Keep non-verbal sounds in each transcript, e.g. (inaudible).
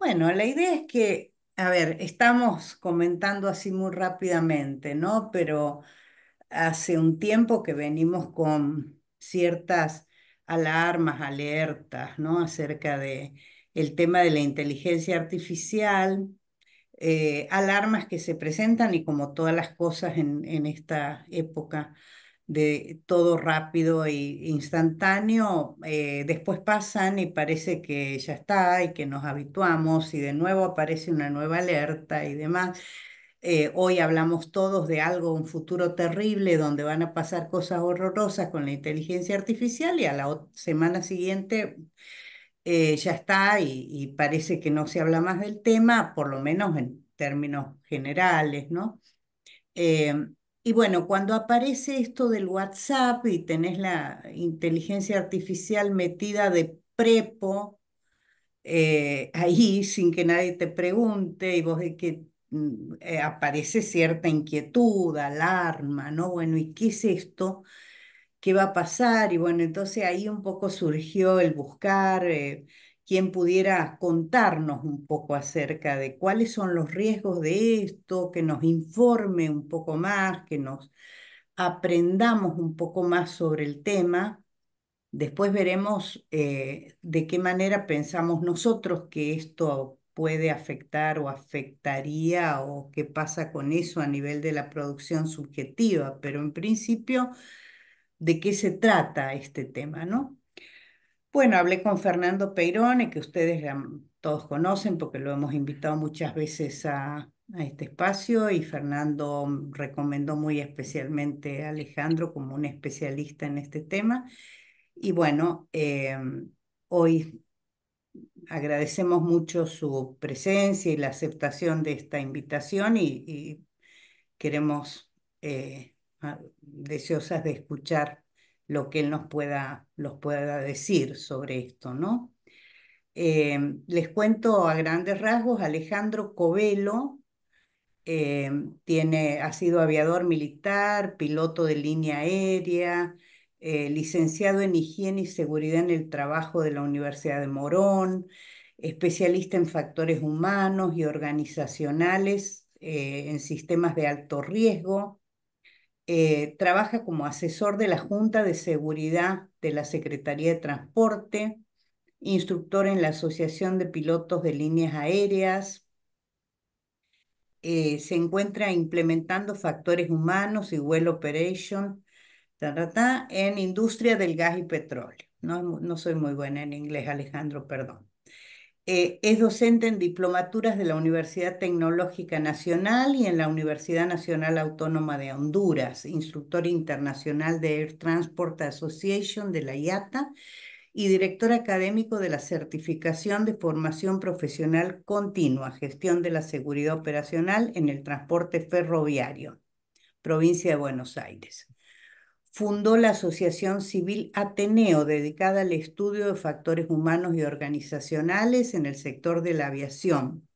Bueno, la idea es que, a ver, estamos comentando así muy rápidamente, ¿no? Pero hace un tiempo que venimos con ciertas alarmas, alertas, ¿no? Acerca de el tema de la inteligencia artificial, eh, alarmas que se presentan y como todas las cosas en, en esta época de todo rápido e instantáneo, eh, después pasan y parece que ya está y que nos habituamos y de nuevo aparece una nueva alerta y demás. Eh, hoy hablamos todos de algo, un futuro terrible donde van a pasar cosas horrorosas con la inteligencia artificial y a la semana siguiente eh, ya está y, y parece que no se habla más del tema, por lo menos en términos generales, ¿no? Y bueno, cuando aparece esto del WhatsApp y tenés la inteligencia artificial metida de prepo eh, ahí sin que nadie te pregunte y vos de que mm, eh, aparece cierta inquietud, alarma, ¿no? Bueno, ¿y qué es esto? ¿Qué va a pasar? Y bueno, entonces ahí un poco surgió el buscar eh, quien pudiera contarnos un poco acerca de cuáles son los riesgos de esto, que nos informe un poco más, que nos aprendamos un poco más sobre el tema. Después veremos eh, de qué manera pensamos nosotros que esto puede afectar o afectaría o qué pasa con eso a nivel de la producción subjetiva, pero en principio, ¿de qué se trata este tema, no? Bueno, hablé con Fernando Peirone, que ustedes todos conocen porque lo hemos invitado muchas veces a, este espacio y Fernando recomendó muy especialmente a Alejandro como un especialista en este tema. Y bueno, em, hoy agradecemos mucho su presencia y la aceptación de esta invitación y, queremos, eh, deseosas de escuchar lo que él nos pueda, los pueda decir sobre esto, ¿no? Eh, les cuento a grandes rasgos, Alejandro Covelo eh, ha sido aviador militar, piloto de línea aérea, eh, licenciado en higiene y seguridad en el trabajo de la Universidad de Morón, especialista en factores humanos y organizacionales en sistemas de alto riesgo, eh, trabaja como asesor de la Junta de Seguridad de la Secretaría de Transporte, instructor en la Asociación de Pilotos de Líneas Aéreas. Eh, se encuentra implementando factores humanos y well operation en industria del gas y petróleo. No, no soy muy buena en inglés, Alejandro, perdón. Eh, es docente en diplomaturas de la Universidad Tecnológica Nacional y en la Universidad Nacional Autónoma de Honduras, instructor internacional de Air Transport Association de la IATA y director académico de la Certificación de Formación Profesional Continua, Gestión de la Seguridad Operacional en el Transporte Ferroviario, provincia de Buenos Aires fundó la Asociación Civil Ateneo, dedicada al estudio de factores humanos y organizacionales en el sector de la aviación.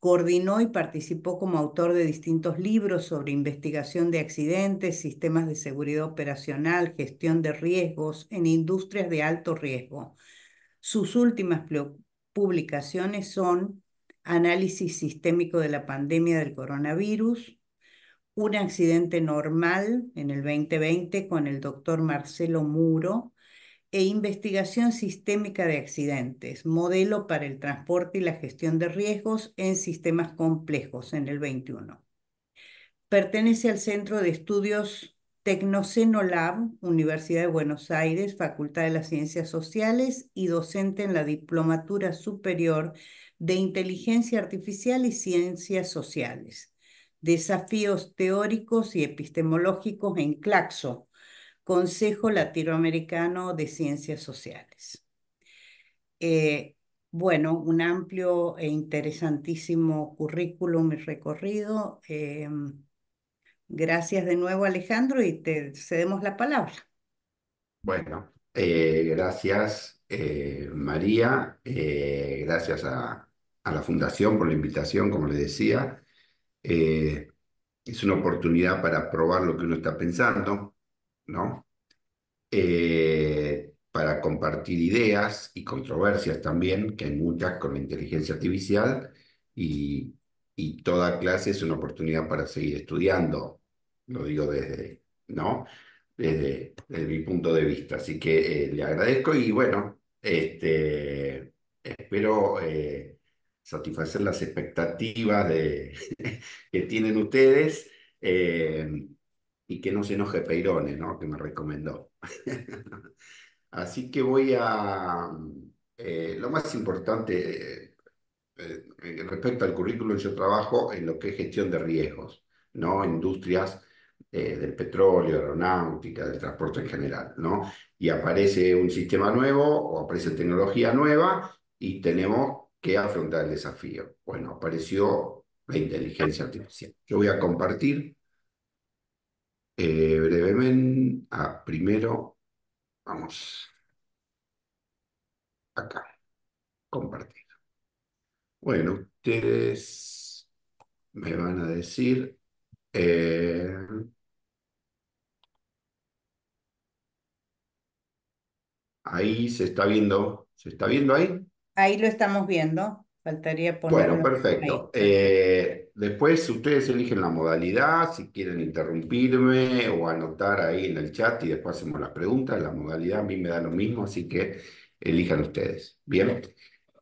Coordinó y participó como autor de distintos libros sobre investigación de accidentes, sistemas de seguridad operacional, gestión de riesgos en industrias de alto riesgo. Sus últimas publicaciones son Análisis sistémico de la pandemia del coronavirus, un accidente normal en el 2020 con el doctor Marcelo Muro e investigación sistémica de accidentes, modelo para el transporte y la gestión de riesgos en sistemas complejos en el 21. Pertenece al Centro de Estudios Tecnocenolab, Universidad de Buenos Aires, Facultad de las Ciencias Sociales y docente en la Diplomatura Superior de Inteligencia Artificial y Ciencias Sociales Desafíos teóricos y epistemológicos en Claxo, Consejo Latinoamericano de Ciencias Sociales. Eh, bueno, un amplio e interesantísimo currículum y recorrido. Em, gracias de nuevo, Alejandro, y te cedemos la palabra. Bueno, eh, gracias, eh, María. gracias a, a, la Fundación por la invitación, como le decía. Eh, es una oportunidad para probar lo que uno está pensando, ¿no? Eh, para compartir ideas y controversias también, que hay muchas con la inteligencia artificial, y, y toda clase es una oportunidad para seguir estudiando, lo digo desde, ¿no? Desde, mi punto de vista. Así que eh, le agradezco y bueno, este, espero satisfacer las expectativas de, (laughs) que tienen ustedes eh, y que no se enoje Peirone, ¿no? Que me recomendó. (laughs) Así que voy a... eh, lo más importante eh, respecto al currículum, yo trabajo en lo que es gestión de riesgos, ¿no? Industrias del petróleo, aeronáutica, del transporte en general, ¿no? Y aparece un sistema nuevo o aparece tecnología nueva y tenemos que afrontar el desafío. Bueno, apareció la inteligencia artificial. Yo voy a compartir eh, brevemente, ah, primero, vamos acá, compartir. Bueno, ustedes me van a decir, eh, ahí se está viendo, ¿se está viendo ahí? Ahí lo estamos viendo. Faltaría Bueno, ponerlo ahí. perfecto. Eh, después ustedes eligen la modalidad, si quieren interrumpirme o anotar ahí en el chat y después hacemos las preguntas. La modalidad a mí me da lo mismo, así que elijan ustedes. Bien.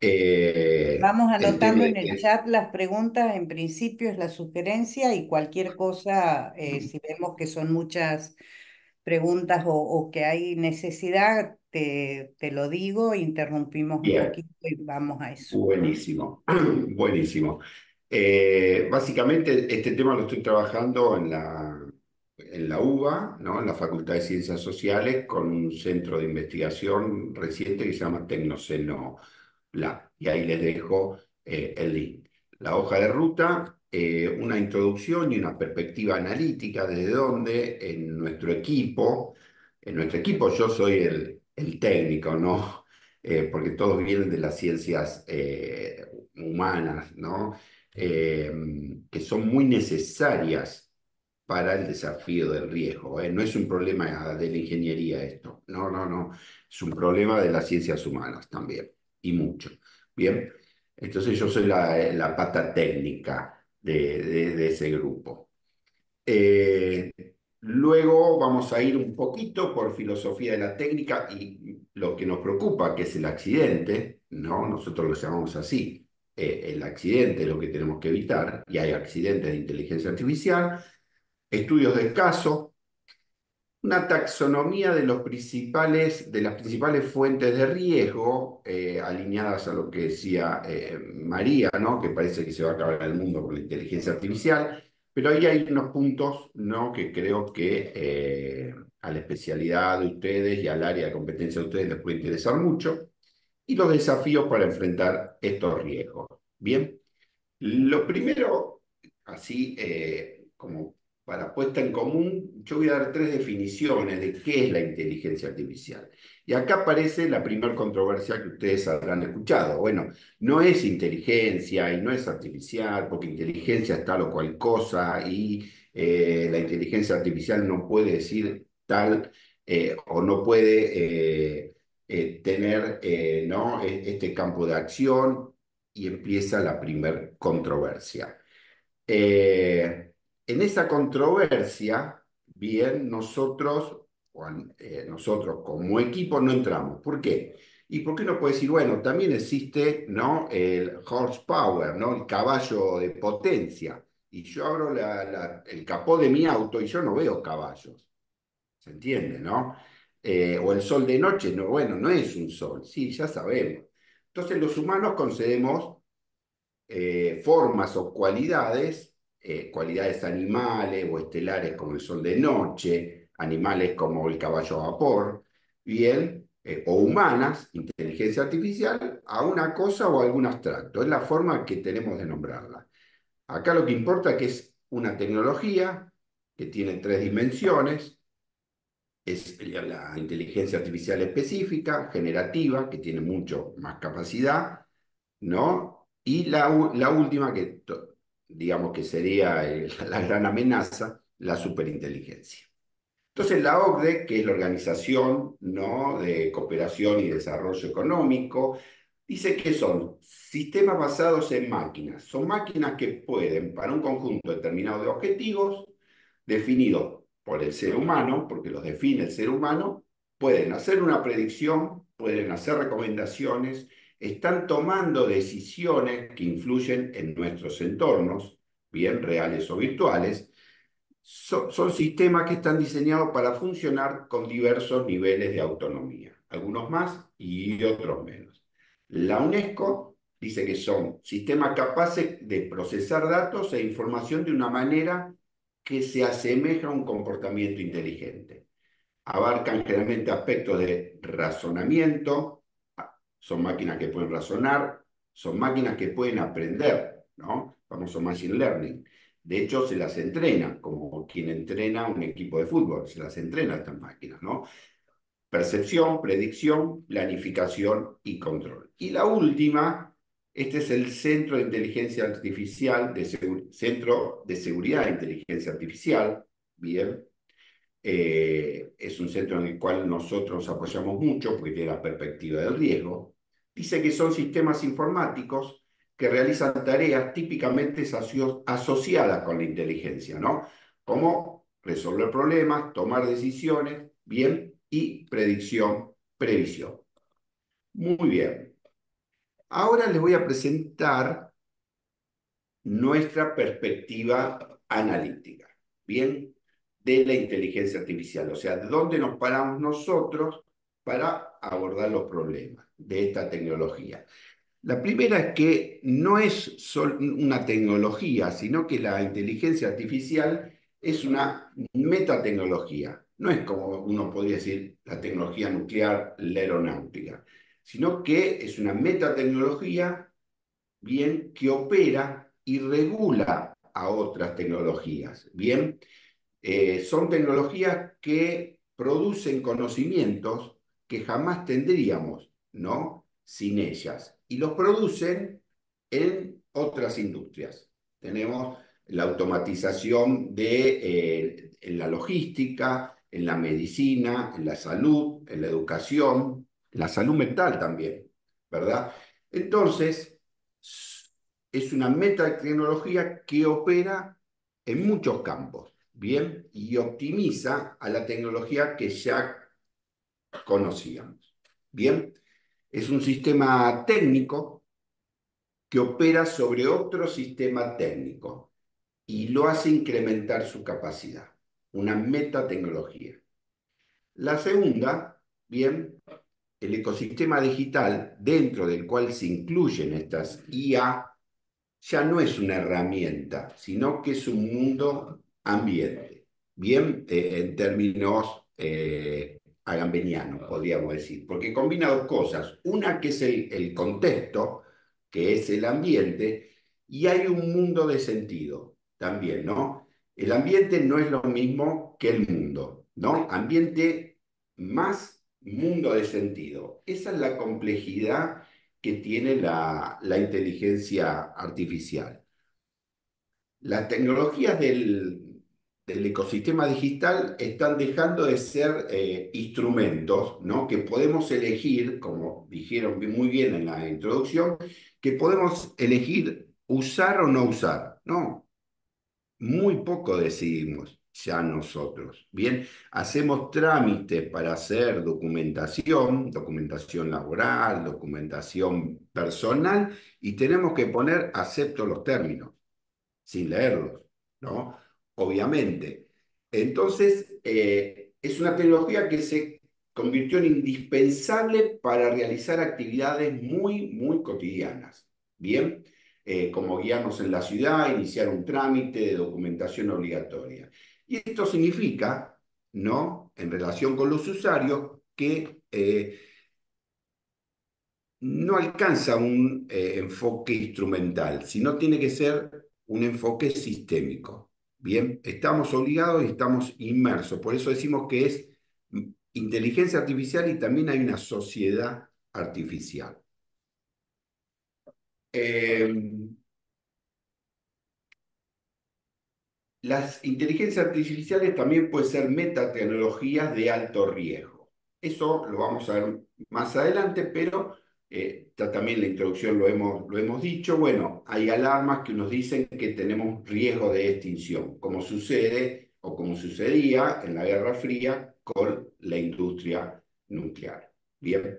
Eh, Vamos anotando en el chat las preguntas, en principio es la sugerencia y cualquier cosa, eh, si vemos que son muchas preguntas o, o que hay necesidad, te, te lo digo, interrumpimos un bien. poquito y vamos a eso. Buenísimo, (clears throat) buenísimo. Eh, básicamente este tema lo estoy trabajando en la, en la UBA, ¿no? En la Facultad de Ciencias Sociales, con un centro de investigación reciente que se llama Tecnoceno Lab. Y ahí les dejo eh, el link. La hoja de ruta, eh, una introducción y una perspectiva analítica desde donde en nuestro equipo, en nuestro equipo yo soy el, el técnico, ¿no? eh, porque todos vienen de las ciencias eh, humanas, ¿no? Eh, que son muy necesarias para el desafío del riesgo. ¿eh? No es un problema de la ingeniería esto, no, no, no, es un problema de las ciencias humanas también, y mucho. Bien, entonces yo soy la, pata técnica de, de, ese grupo. Luego vamos a ir un poquito por filosofía de la técnica y lo que nos preocupa, que es el accidente, ¿no? Nosotros lo llamamos así. Eh, el accidente es lo que tenemos que evitar, y hay accidentes de inteligencia artificial, estudios del caso, una taxonomía de, los principales, de las principales fuentes de riesgo, eh, alineadas a lo que decía eh, María, ¿no? que parece que se va a acabar el mundo con la inteligencia artificial, pero ahí hay unos puntos ¿no? que creo que eh, a la especialidad de ustedes y al área de competencia de ustedes les puede interesar mucho, y los desafíos para enfrentar estos riesgos. Bien, lo primero, así eh, como para puesta en común, yo voy a dar tres definiciones de qué es la inteligencia artificial. Y acá aparece la primera controversia que ustedes habrán escuchado. Bueno, no es inteligencia y no es artificial, porque inteligencia está lo cual cosa y eh, la inteligencia artificial no puede decir tal eh, o no puede eh, tener ¿no? e- este campo de acción y empieza la primer controversia. En esa controversia, bien, nosotros, eh, nosotros como equipo no entramos. ¿Por qué? ¿Y por qué no puede decir, bueno, también existe, ¿no? El horsepower, ¿no? El caballo de potencia. Y yo abro el capó de mi auto y yo no veo caballos. ¿Se entiende, no? Eh, o el sol de noche, no, bueno, no es un sol, sí, ya sabemos. Entonces los humanos concedemos eh, formas o cualidades, cualidades animales o estelares como el sol de noche, animales como el caballo a vapor, bien, eh, o humanas, inteligencia artificial, a una cosa o algún abstracto. Es la forma que tenemos de nombrarla. Acá lo que importa es que es una tecnología que tiene tres dimensiones, es la inteligencia artificial específica, generativa, que tiene mucho más capacidad, ¿no? Y la, última, que digamos que sería el, (laughs) la gran amenaza, la superinteligencia. Entonces la OCDE, que es la Organización ¿no? de Cooperación y Desarrollo Económico, dice que son sistemas basados en máquinas. Son máquinas que pueden, para un conjunto determinado de objetivos, definidos por el ser humano, porque los define el ser humano, pueden hacer una predicción, pueden hacer recomendaciones, están tomando decisiones que influyen en nuestros entornos, bien reales o virtuales, son, sistemas que están diseñados para funcionar con diversos niveles de autonomía, algunos más y otros menos. La UNESCO dice que son sistemas capaces de procesar datos e información de una manera que se asemeja a un comportamiento inteligente. Abarcan generalmente aspectos de razonamiento, son máquinas que pueden razonar, son máquinas que pueden aprender, ¿no? Famoso machine learning de hecho, se las entrena, como quien entrena un equipo de fútbol, se las entrena estas máquinas, ¿no? Percepción, predicción, planificación y control. Y la última, este es el Centro de Inteligencia Artificial, de Centro de Seguridad de Inteligencia Artificial, bien. Eh, es un centro en el cual nosotros apoyamos mucho porque tiene la perspectiva del riesgo. Dice que son sistemas informáticos que realizan tareas típicamente asociadas con la inteligencia, ¿no? Como resolver problemas, tomar decisiones, bien, y predicción, previsión. Muy bien. Ahora les voy a presentar nuestra perspectiva analítica, bien, de la inteligencia artificial, o sea, de dónde nos paramos nosotros para abordar los problemas de esta tecnología. La primera es que no es solo una tecnología, sino que la inteligencia artificial es una metatecnología. No es como uno podría decir la tecnología nuclear, la aeronáutica, sino que es una metatecnología bien que opera y regula a otras tecnologías. Bien, eh, son tecnologías que producen conocimientos que jamás tendríamos, ¿no? Sin ellas y los producen en otras industrias. Tenemos la automatización de eh, en la logística, en la medicina, en la salud, en la educación, la salud mental también, ¿verdad? Entonces, es una metatecnología que opera en muchos campos, ¿bien? Y optimiza a la tecnología que ya conocíamos, ¿bien? Es un sistema técnico que opera sobre otro sistema técnico y lo hace incrementar su capacidad, una metatecnología. La segunda, bien, el ecosistema digital dentro del cual se incluyen estas IA ya no es una herramienta, sino que es un mundo ambiente, bien, eh, en términos eh, agambeniano, podríamos decir, porque combina dos cosas. Una que es el, contexto, que es el ambiente, y hay un mundo de sentido también, ¿no? El ambiente no es lo mismo que el mundo, ¿no? Ambiente más mundo de sentido. Esa es la complejidad que tiene la, la inteligencia artificial. Las tecnologías del, del ecosistema digital están dejando de ser eh, instrumentos, ¿no? Que podemos elegir, como dijeron muy bien en la introducción, que podemos elegir usar o no usar. No, muy poco decidimos ya nosotros. Bien, hacemos trámites para hacer documentación, documentación laboral, documentación personal, y tenemos que poner acepto los términos, sin leerlos, ¿no? Obviamente. Entonces, eh, es una tecnología que se convirtió en indispensable para realizar actividades muy, muy cotidianas. Bien, eh, como guiarnos en la ciudad, iniciar un trámite de documentación obligatoria. Y esto significa, ¿no? En relación con los usuarios, que eh, no alcanza un enfoque instrumental, sino tiene que ser un enfoque sistémico. Bien, estamos obligados y estamos inmersos. Por eso decimos que es inteligencia artificial y también hay una sociedad artificial. Em, las inteligencias artificiales también pueden ser metatecnologías de alto riesgo. Eso lo vamos a ver más adelante, pero eh, también la introducción lo hemos, lo hemos dicho. Bueno, hay alarmas que nos dicen que tenemos riesgo de extinción, como sucede o como sucedía en la Guerra Fría con la industria nuclear. Bien.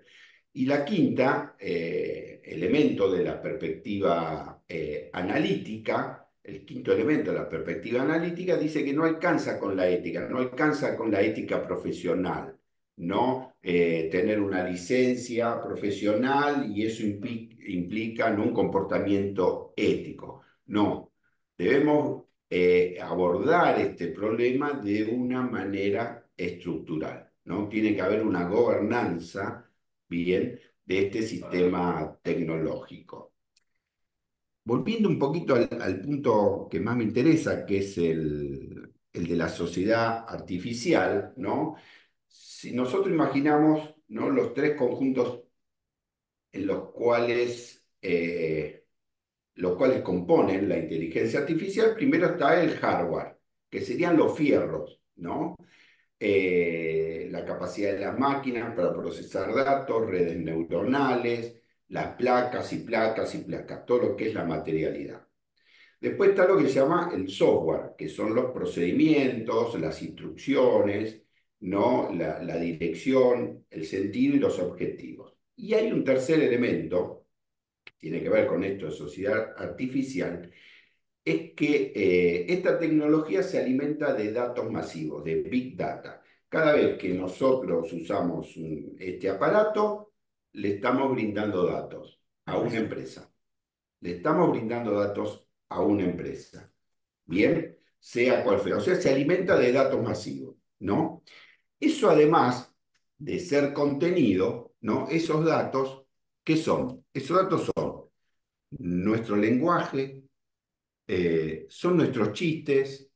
Y la quinta, eh, elemento de la perspectiva eh, analítica, el quinto elemento de la perspectiva analítica dice que no alcanza con la ética, no alcanza con la ética profesional, no eh, tener una licencia profesional y eso implica, un comportamiento ético. No, debemos eh, abordar este problema de una manera estructural, ¿no? Tiene que haber una gobernanza, bien, de este sistema tecnológico. Volviendo un poquito al, punto que más me interesa, que es el, de la sociedad artificial, ¿no? Si nosotros imaginamos ¿no? los tres conjuntos en los cuales, eh, los cuales componen la inteligencia artificial, primero está el hardware, que serían los fierros, ¿no? Eh, la capacidad de las máquinas para procesar datos, redes neuronales, las placas y placas y placas, todo lo que es la materialidad. Después está lo que se llama el software, que son los procedimientos, las instrucciones, ¿no? la, la dirección, el sentido y los objetivos. Y hay un tercer elemento, que tiene que ver con esto de sociedad artificial, es que eh, esta tecnología se alimenta de datos masivos, de big data. Cada vez que nosotros usamos este aparato, le estamos brindando datos a una empresa. Le estamos brindando datos a una empresa. Bien, sea cual sea. O sea, se alimenta de datos masivos, ¿no? Eso además de ser contenido, ¿no? Esos datos, ¿qué son? Esos datos son nuestro lenguaje, eh, son nuestros chistes,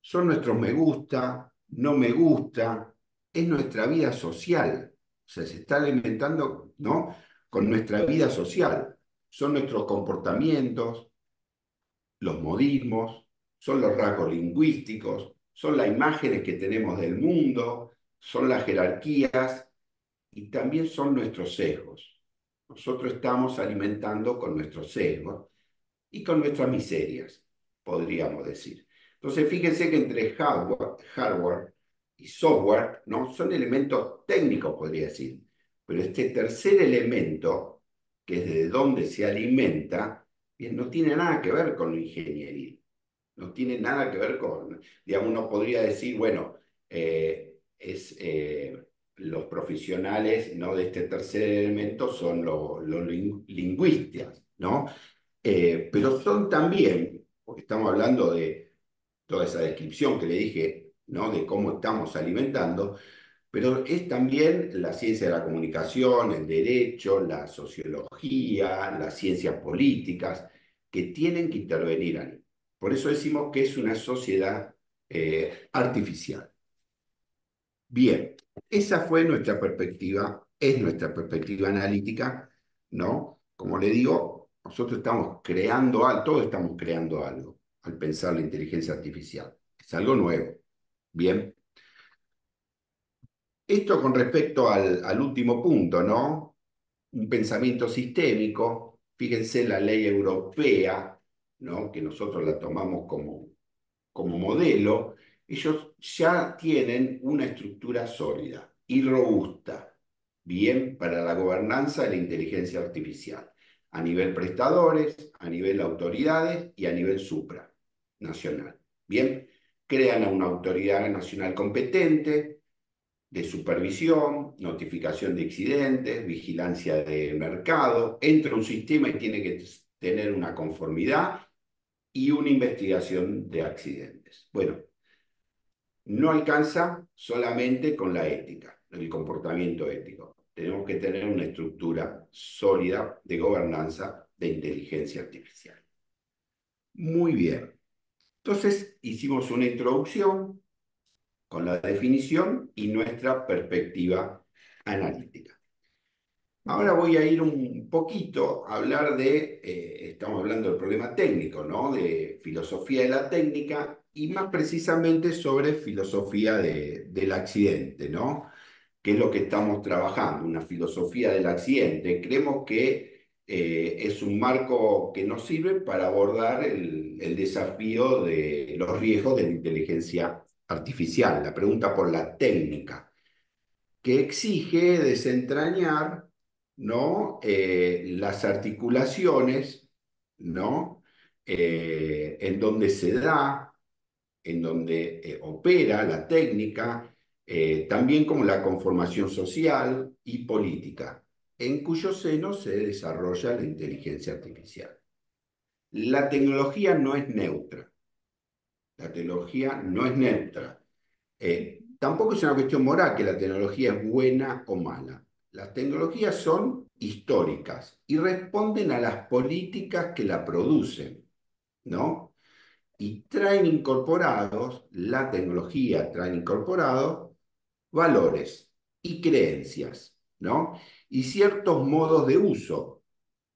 son nuestros me gusta, no me gusta, es nuestra vida social. O sea, se está alimentando, ¿no? Con nuestra vida social. Son nuestros comportamientos, los modismos, son los rasgos lingüísticos, son las imágenes que tenemos del mundo, son las jerarquías y también son nuestros sesgos. Nosotros estamos alimentando con nuestros sesgos y con nuestras miserias, podríamos decir. Entonces, fíjense que entre hardware, y software, ¿no? Son elementos técnicos, podría decir. Pero este tercer elemento, que es de dónde se alimenta, no tiene nada que ver con la ingeniería. No tiene nada que ver con, digamos, uno podría decir, bueno, eh, es, eh, los profesionales ¿no? de este tercer elemento son los, lingüistas, ¿no? Eh, pero son también, porque estamos hablando de toda esa descripción que le dije ¿no? de cómo estamos alimentando, pero es también la ciencia de la comunicación, el derecho, la sociología, las ciencias políticas, que tienen que intervenir ahí. Por eso decimos que es una sociedad eh, artificial. Bien, esa fue nuestra perspectiva, es nuestra perspectiva analítica, ¿no? Como le digo, nosotros estamos creando algo, todos estamos creando algo al pensar la inteligencia artificial. Es algo nuevo. Bien. Esto con respecto al, último punto, ¿no? Un pensamiento sistémico. Fíjense la ley europea, ¿no? Que nosotros la tomamos como, como modelo. Ellos ya tienen una estructura sólida y robusta, bien, para la gobernanza de la inteligencia artificial, a nivel prestadores, a nivel autoridades y a nivel supranacional. Bien, crean una autoridad nacional competente de supervisión, notificación de accidentes, vigilancia de mercado, entra un sistema y tiene que tener una conformidad y una investigación de accidentes. Bueno, no alcanza solamente con la ética, el comportamiento ético. Tenemos que tener una estructura sólida de gobernanza de inteligencia artificial. Muy bien. Entonces hicimos una introducción con la definición y nuestra perspectiva analítica. Ahora voy a ir un poquito a hablar de, eh, estamos hablando del problema técnico, ¿no? De filosofía de la técnica y más precisamente sobre filosofía de, del accidente, ¿no? Que es lo que estamos trabajando, una filosofía del accidente. Creemos que eh, es un marco que nos sirve para abordar el, desafío de los riesgos de la inteligencia artificial, la pregunta por la técnica, que exige desentrañar ¿no? Eh, las articulaciones ¿no? Eh, en donde se da, en donde eh, opera la técnica, también como la conformación social y política, en cuyo seno se desarrolla la inteligencia artificial. La tecnología no es neutra. La tecnología no es neutra. tampoco es una cuestión moral que la tecnología es buena o mala. Las tecnologías son históricas y responden a las políticas que la producen, ¿no? Y traen incorporados, la tecnología trae incorporados valores y creencias, ¿no? Y ciertos modos de uso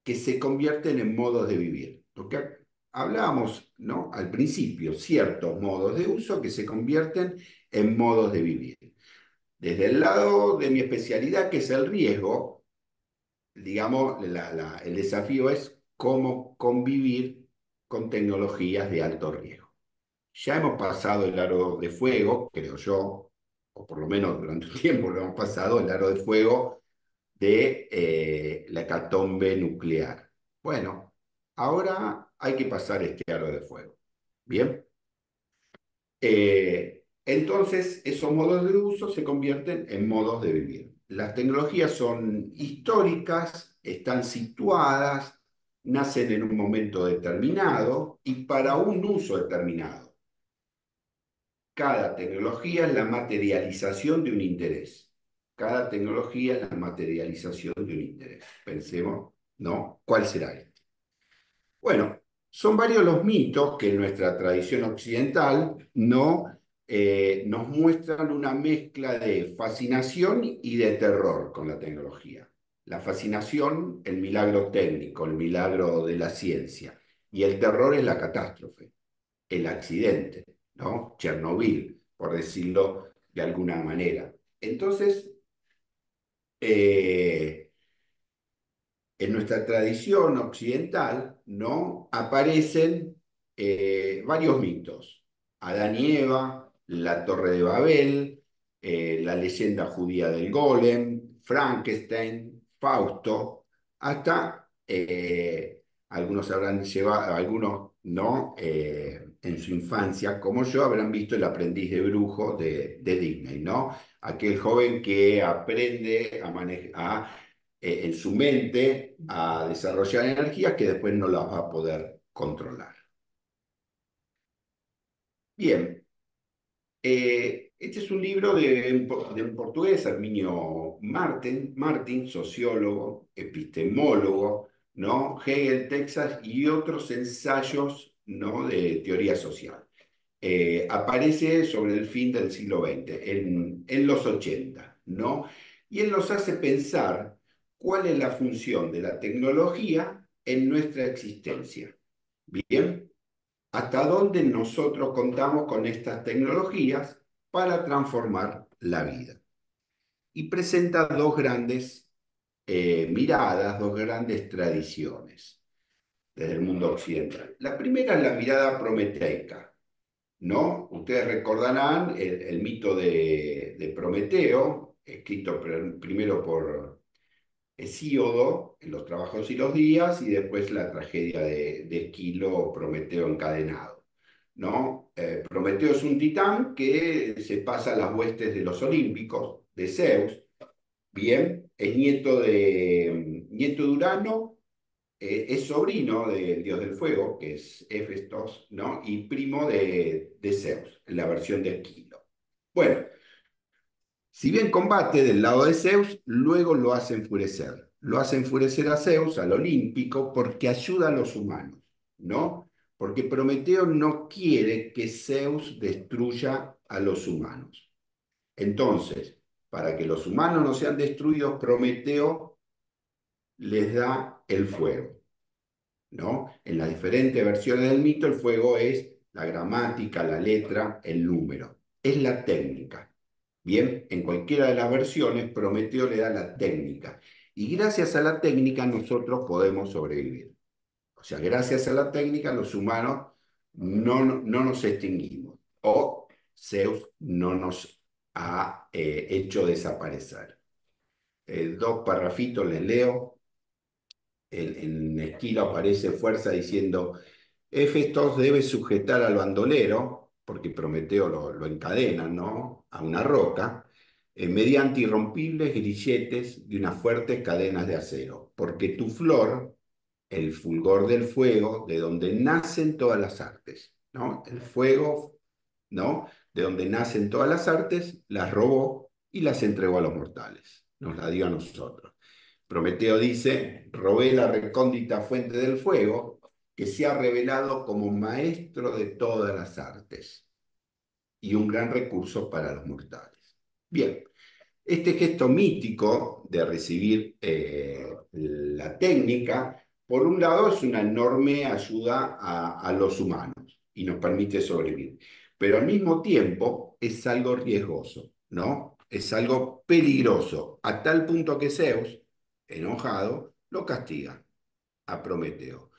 que se convierten en modos de vivir. Porque hablábamos, ¿no? Al principio, ciertos modos de uso que se convierten en modos de vivir. Desde el lado de mi especialidad, que es el riesgo, digamos, el desafío es cómo convivir con tecnologías de alto riesgo. Ya hemos pasado el aro de fuego, creo yo, o por lo menos durante un (laughs) tiempo lo hemos pasado, el aro de fuego de eh, la catombe nuclear. Bueno, ahora hay que pasar este aro de fuego. Bien. Eh, entonces, esos modos de uso se convierten en modos de vivir. Las tecnologías son históricas, están situadas, nacen en un momento determinado y para un uso determinado. Cada tecnología es la materialización de un interés. Cada tecnología es la materialización de un interés. Pensemos, ¿no? ¿Cuál será este? Bueno, son varios los mitos que en nuestra tradición occidental no eh, nos muestran una mezcla de fascinación y de terror con la tecnología. La fascinación, el milagro técnico, el milagro de la ciencia, y el terror es la catástrofe, el accidente, ¿no? Chernobyl, por decirlo de alguna manera. Entonces, eh, en nuestra tradición occidental, ¿no? Aparecen eh, varios mitos. Adán y Eva, la Torre de Babel, eh, La leyenda judía del golem, Frankenstein, Fausto, hasta eh, algunos habrán llevado, algunos no, eh, en su infancia, como yo, habrán visto El aprendiz de brujo de, Disney, ¿no? Aquel joven que aprende a manejar, en su mente a desarrollar energías que después no las va a poder controlar. Bien, eh, este es un libro de, un portugués, Arminio Martin, Martin, sociólogo, epistemólogo, ¿no? Hegel, Texas, y otros ensayos ¿no? de teoría social. Eh, aparece sobre el fin del siglo XX, en, en los 80, ¿no? Y él nos hace pensar cuál es la función de la tecnología en nuestra existencia. Bien, hasta dónde nosotros contamos con estas tecnologías para transformar la vida. Y presenta dos grandes eh, miradas, dos grandes tradiciones desde el mundo occidental. La primera es la mirada prometeica, ¿no? Ustedes recordarán el, mito de, de, Prometeo, escrito primero por Hesíodo en los trabajos y los días y después la tragedia de, Esquilo, Prometeo encadenado. ¿No? Eh, Prometeo es un titán que se pasa a las huestes de los olímpicos, de Zeus, bien, es nieto de, nieto de Urano, eh, es sobrino del dios del fuego, que es Hefestos, ¿no? y primo de, de Zeus, en la versión de Esquilo. Bueno, si bien combate del lado de Zeus, luego lo hace enfurecer. Lo hace enfurecer a Zeus, al olímpico, porque ayuda a los humanos, ¿no? Porque Prometeo no quiere que Zeus destruya a los humanos. Entonces, para que los humanos no sean destruidos, Prometeo les da el fuego, ¿no? En las diferentes versiones del mito, el fuego es la gramática, la letra, el número. Es la técnica. Bien, en cualquiera de las versiones, Prometeo le da la técnica. Y gracias a la técnica nosotros podemos sobrevivir. O sea, gracias a la técnica los humanos no, no nos extinguimos. O Zeus no nos ha eh, hecho desaparecer. Eh, dos parrafitos les leo. En, Esquilo aparece fuerza diciendo, Hefestos debe sujetar al bandolero, porque Prometeo lo, encadena, ¿no? A una roca, eh, mediante irrompibles grilletes de unas fuertes cadenas de acero, porque tu flor, el fulgor del fuego, de donde nacen todas las artes, ¿no? El fuego, ¿no? De donde nacen todas las artes, las robó y las entregó a los mortales, nos la dio a nosotros. Prometeo dice, robé la recóndita fuente del fuego, que se ha revelado como maestro de todas las artes y un gran recurso para los mortales. Bien, este gesto mítico de recibir eh, la técnica, por un lado es una enorme ayuda a, los humanos y nos permite sobrevivir, pero al mismo tiempo es algo riesgoso, ¿no? Es algo peligroso, a tal punto que Zeus, enojado, lo castiga a Prometeo.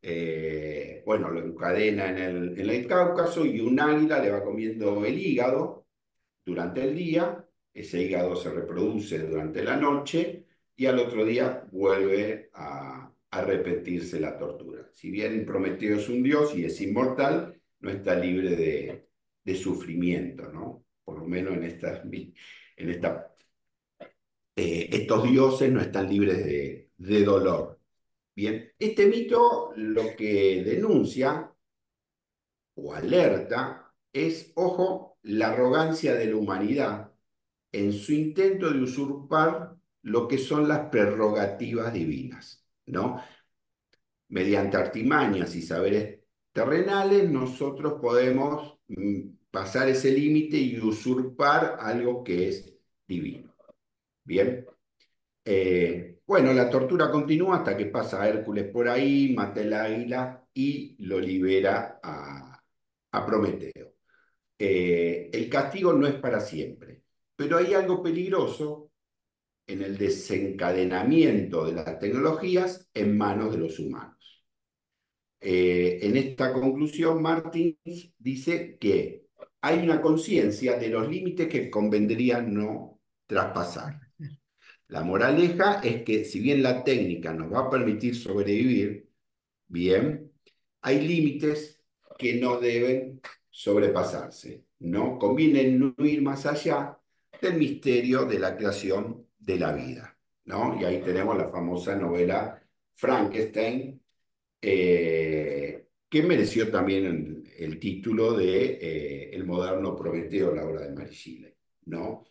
Eh, bueno, lo encadena en el Cáucaso y un águila le va comiendo el hígado durante el día, ese hígado se reproduce durante la noche y al otro día vuelve a, a repetirse la tortura. Si bien Prometeo es un dios y es inmortal, no está libre de, sufrimiento, ¿no? Por lo menos en, estas, en esta, eh, estos dioses no están libres de, de dolor. Bien, este mito lo que denuncia o alerta es, ojo, la arrogancia de la humanidad en su intento de usurpar lo que son las prerrogativas divinas, ¿no? Mediante artimañas y saberes terrenales, nosotros podemos mm, pasar ese límite y usurpar algo que es divino. Bien, eh, bueno, la tortura continúa hasta que pasa Hércules por ahí, mata el águila y lo libera a, Prometeo. Eh, el castigo no es para siempre, pero hay algo peligroso en el desencadenamiento de las tecnologías en manos de los humanos. Eh, en esta conclusión, Martins dice que hay una conciencia de los límites que convendría no traspasar. La moraleja es que si bien la técnica nos va a permitir sobrevivir, bien, hay límites que no deben sobrepasarse. ¿no? Conviene no ir más allá del misterio de la creación de la vida. ¿no? Y ahí tenemos la famosa novela Frankenstein, eh, que mereció también el, título de eh, El moderno Prometeo, la obra de Mary ¿no?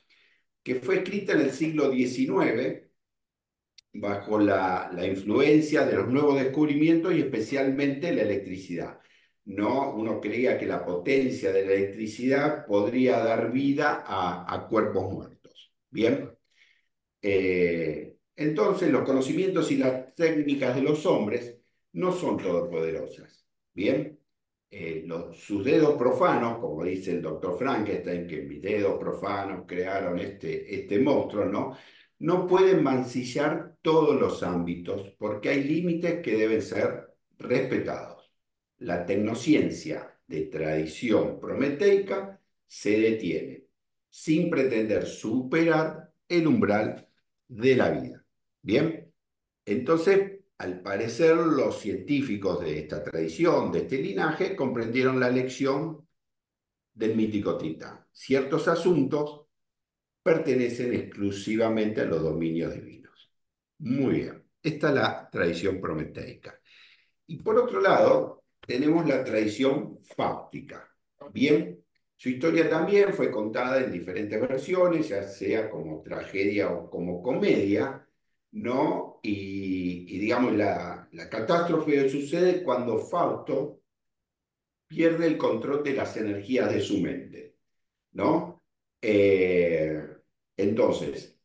que fue escrita en el siglo XIX bajo la, influencia de los nuevos descubrimientos y especialmente la electricidad. ¿no? Uno creía que la potencia de la electricidad podría dar vida a, cuerpos muertos. Bien. Eh, entonces, los conocimientos y las técnicas de los hombres no son todopoderosas. Bien. Eh, sus dedos profanos, como dice el doctor Frankenstein, que mis dedos profanos crearon este, este monstruo, ¿no? No pueden mancillar todos los ámbitos porque hay límites que deben ser respetados. La tecnociencia de tradición prometeica se detiene sin pretender superar el umbral de la vida. Bien, entonces al parecer, los científicos de esta tradición, de este linaje, comprendieron la lección del mítico Titán. Ciertos asuntos pertenecen exclusivamente a los dominios divinos. Muy bien, esta es la tradición prometeica. Y por otro lado, tenemos la tradición fáutica. Bien, su historia también fue contada en diferentes versiones, ya sea como tragedia o como comedia, ¿no? Y, digamos, la, la catástrofe sucede cuando Fausto pierde el control de las energías de su mente, ¿no? Eh, entonces,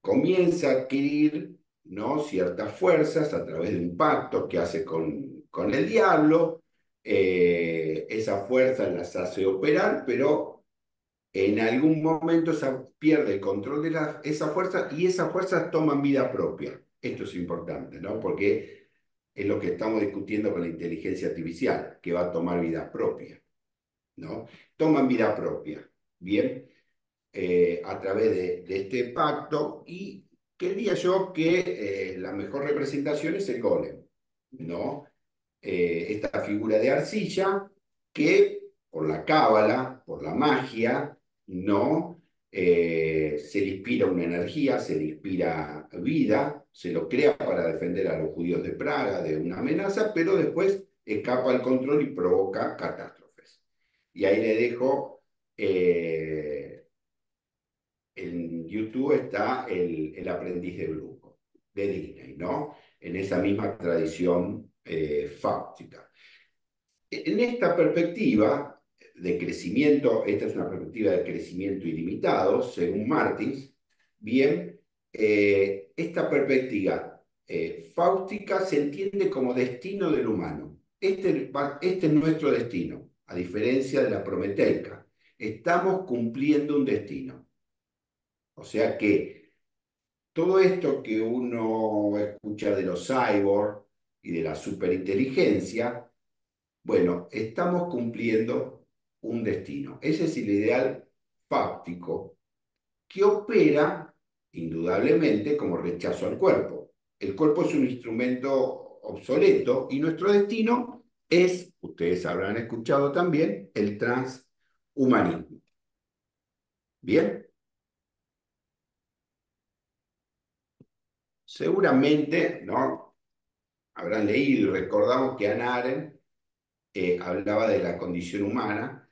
comienza a adquirir ¿no? ciertas fuerzas a través de un pacto que hace con, con el diablo, eh, esa fuerza las hace operar, pero en algún momento esa, pierde el control de esa fuerza y esas fuerzas toman vida propia. Esto es importante, ¿no? Porque es lo que estamos discutiendo con la inteligencia artificial, que va a tomar vida propia, ¿no? Toman vida propia, ¿bien? Eh, a través de, de, este pacto y quería yo que eh, la mejor representación es el golem, ¿no? Eh, esta figura de arcilla que por la cábala, por la magia, ¿no? Eh, se le inspira una energía, se le inspira vida, se lo crea para defender a los judíos de Praga de una amenaza, pero después escapa al control y provoca catástrofes. Y ahí le dejo, eh, en YouTube está el, el aprendiz de brujo, de Disney, ¿no? En esa misma tradición eh, fáctica. En esta perspectiva, de crecimiento, esta es una perspectiva de crecimiento ilimitado, según Martins, bien, eh, esta perspectiva eh, fáustica se entiende como destino del humano. Este, este es nuestro destino, a diferencia de la prometeica. Estamos cumpliendo un destino. O sea que todo esto que uno escucha de los cyborg y de la superinteligencia, bueno, estamos cumpliendo un destino. Ese es el ideal fáctico que opera indudablemente como rechazo al cuerpo. El cuerpo es un instrumento obsoleto y nuestro destino es, ustedes habrán escuchado también, el transhumanismo. ¿Bien? Seguramente, ¿no? Habrán leído y recordamos que Arendt eh, hablaba de la condición humana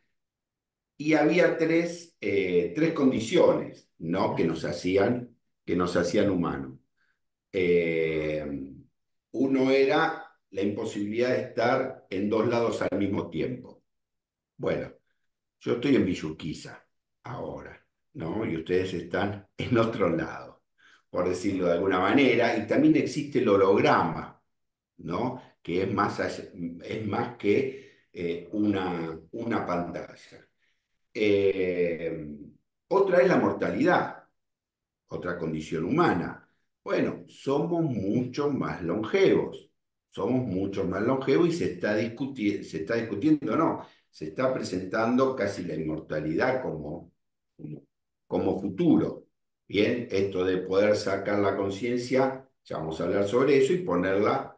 y había tres, eh, tres condiciones ¿no? que, nos hacían, que nos hacían humanos. Eh, uno era la imposibilidad de estar en dos lados al mismo tiempo. Bueno, yo estoy en Villurquiza ahora, ¿no? Y ustedes están en otro lado, por decirlo de alguna manera, y también existe el holograma, ¿no? Que es más, es más que eh, una, una pantalla. Eh, otra es la mortalidad, otra condición humana. Bueno, somos mucho más longevos, somos mucho más longevos y se está, discutiendo, se está discutiendo, no, se está presentando casi la inmortalidad como, como, como futuro. Bien, esto de poder sacar la conciencia, ya vamos a hablar sobre eso y ponerla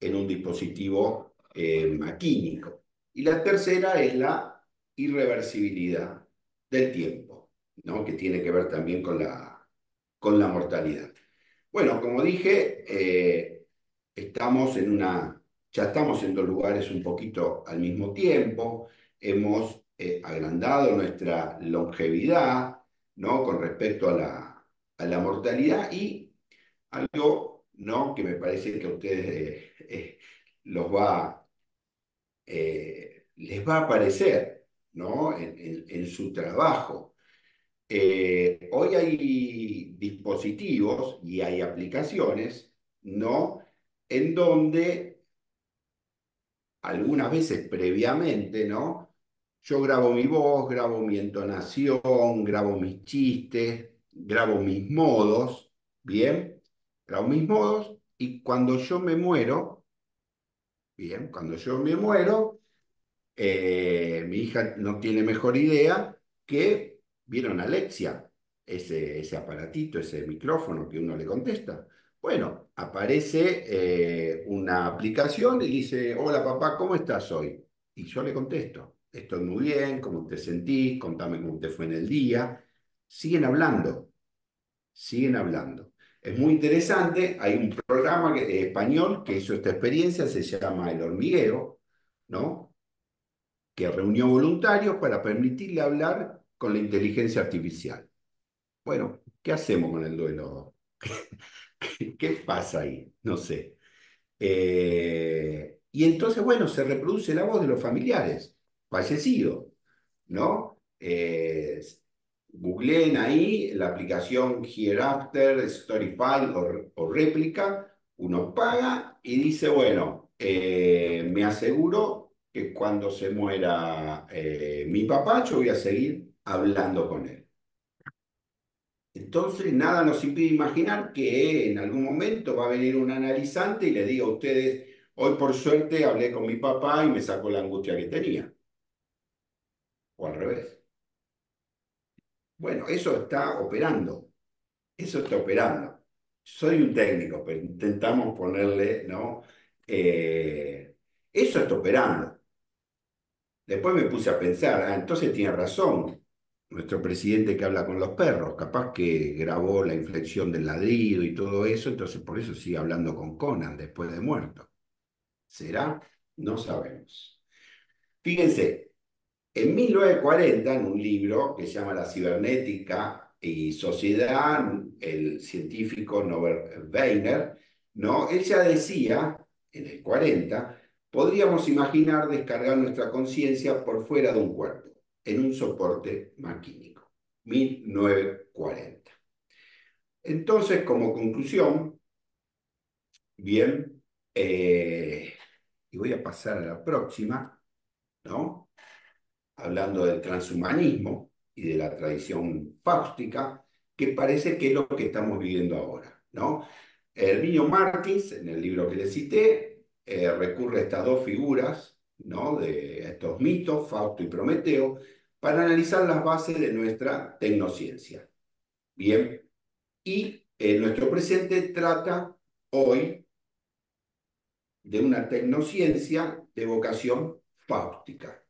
en un dispositivo eh, maquínico. Y la tercera es la irreversibilidad del tiempo, ¿no? que tiene que ver también con la, con la mortalidad. Bueno, como dije, eh, estamos en una, ya estamos en dos lugares un poquito al mismo tiempo, hemos eh, agrandado nuestra longevidad ¿no? con respecto a la, a la mortalidad y algo ¿no? que me parece que a ustedes eh, los va, les va a parecer ¿no? en, su trabajo. Eh, hoy hay dispositivos y hay aplicaciones ¿no? en donde algunas veces previamente, ¿no? Yo grabo mi voz, grabo mi entonación, grabo mis chistes, grabo mis modos, ¿bien? Grabo mis modos y cuando yo me muero, bien, cuando yo me muero, eh, mi hija no tiene mejor idea que, ¿vieron Alexia? Ese, aparatito, ese micrófono que uno le contesta. Bueno, aparece eh, una aplicación y dice, hola papá, ¿cómo estás hoy? Y yo le contesto, estoy muy bien, ¿cómo te sentís? Contame cómo te fue en el día. Siguen hablando, siguen hablando. Es muy interesante, hay un programa que, español que hizo esta experiencia, se llama El Hormiguero, ¿no? que reunió voluntarios para permitirle hablar con la inteligencia artificial. Bueno, ¿qué hacemos con el duelo? (laughs) ¿Qué, pasa ahí? No sé. Eh, y entonces, bueno, se reproduce la voz de los familiares fallecidos, ¿no? Eh, googleen ahí la aplicación Hereafter, Storyfile o, o Réplica, uno paga y dice, bueno, eh, me aseguro que cuando se muera eh, mi papá, yo voy a seguir hablando con él. Entonces, nada nos impide imaginar que en algún momento va a venir un analizante y le diga a ustedes, hoy por suerte hablé con mi papá y me sacó la angustia que tenía. O al revés. Bueno, eso está operando. Eso está operando. Soy un técnico, pero intentamos ponerle, ¿no? Eh, eso está operando. Después me puse a pensar, ah, entonces tiene razón nuestro presidente que habla con los perros, capaz que grabó la inflexión del ladrido y todo eso, entonces por eso sigue hablando con Conan después de muerto. ¿Será? No sabemos. Fíjense, en 1940, en un libro que se llama La cibernética y sociedad, el científico Norbert Weiner, ¿no? él ya decía, en el 40, podríamos imaginar descargar nuestra conciencia por fuera de un cuerpo, en un soporte maquínico. 1940. Entonces, como conclusión, bien, eh, y voy a pasar a la próxima, ¿no? Hablando del transhumanismo y de la tradición fáustica, que parece que es lo que estamos viviendo ahora, ¿no? Herminio Martins, en el libro que le cité, eh, recurre a estas dos figuras, ¿no? de estos mitos, Fausto y Prometeo, para analizar las bases de nuestra tecnociencia. Bien, y eh, nuestro presente trata hoy de una tecnociencia de vocación fáustica,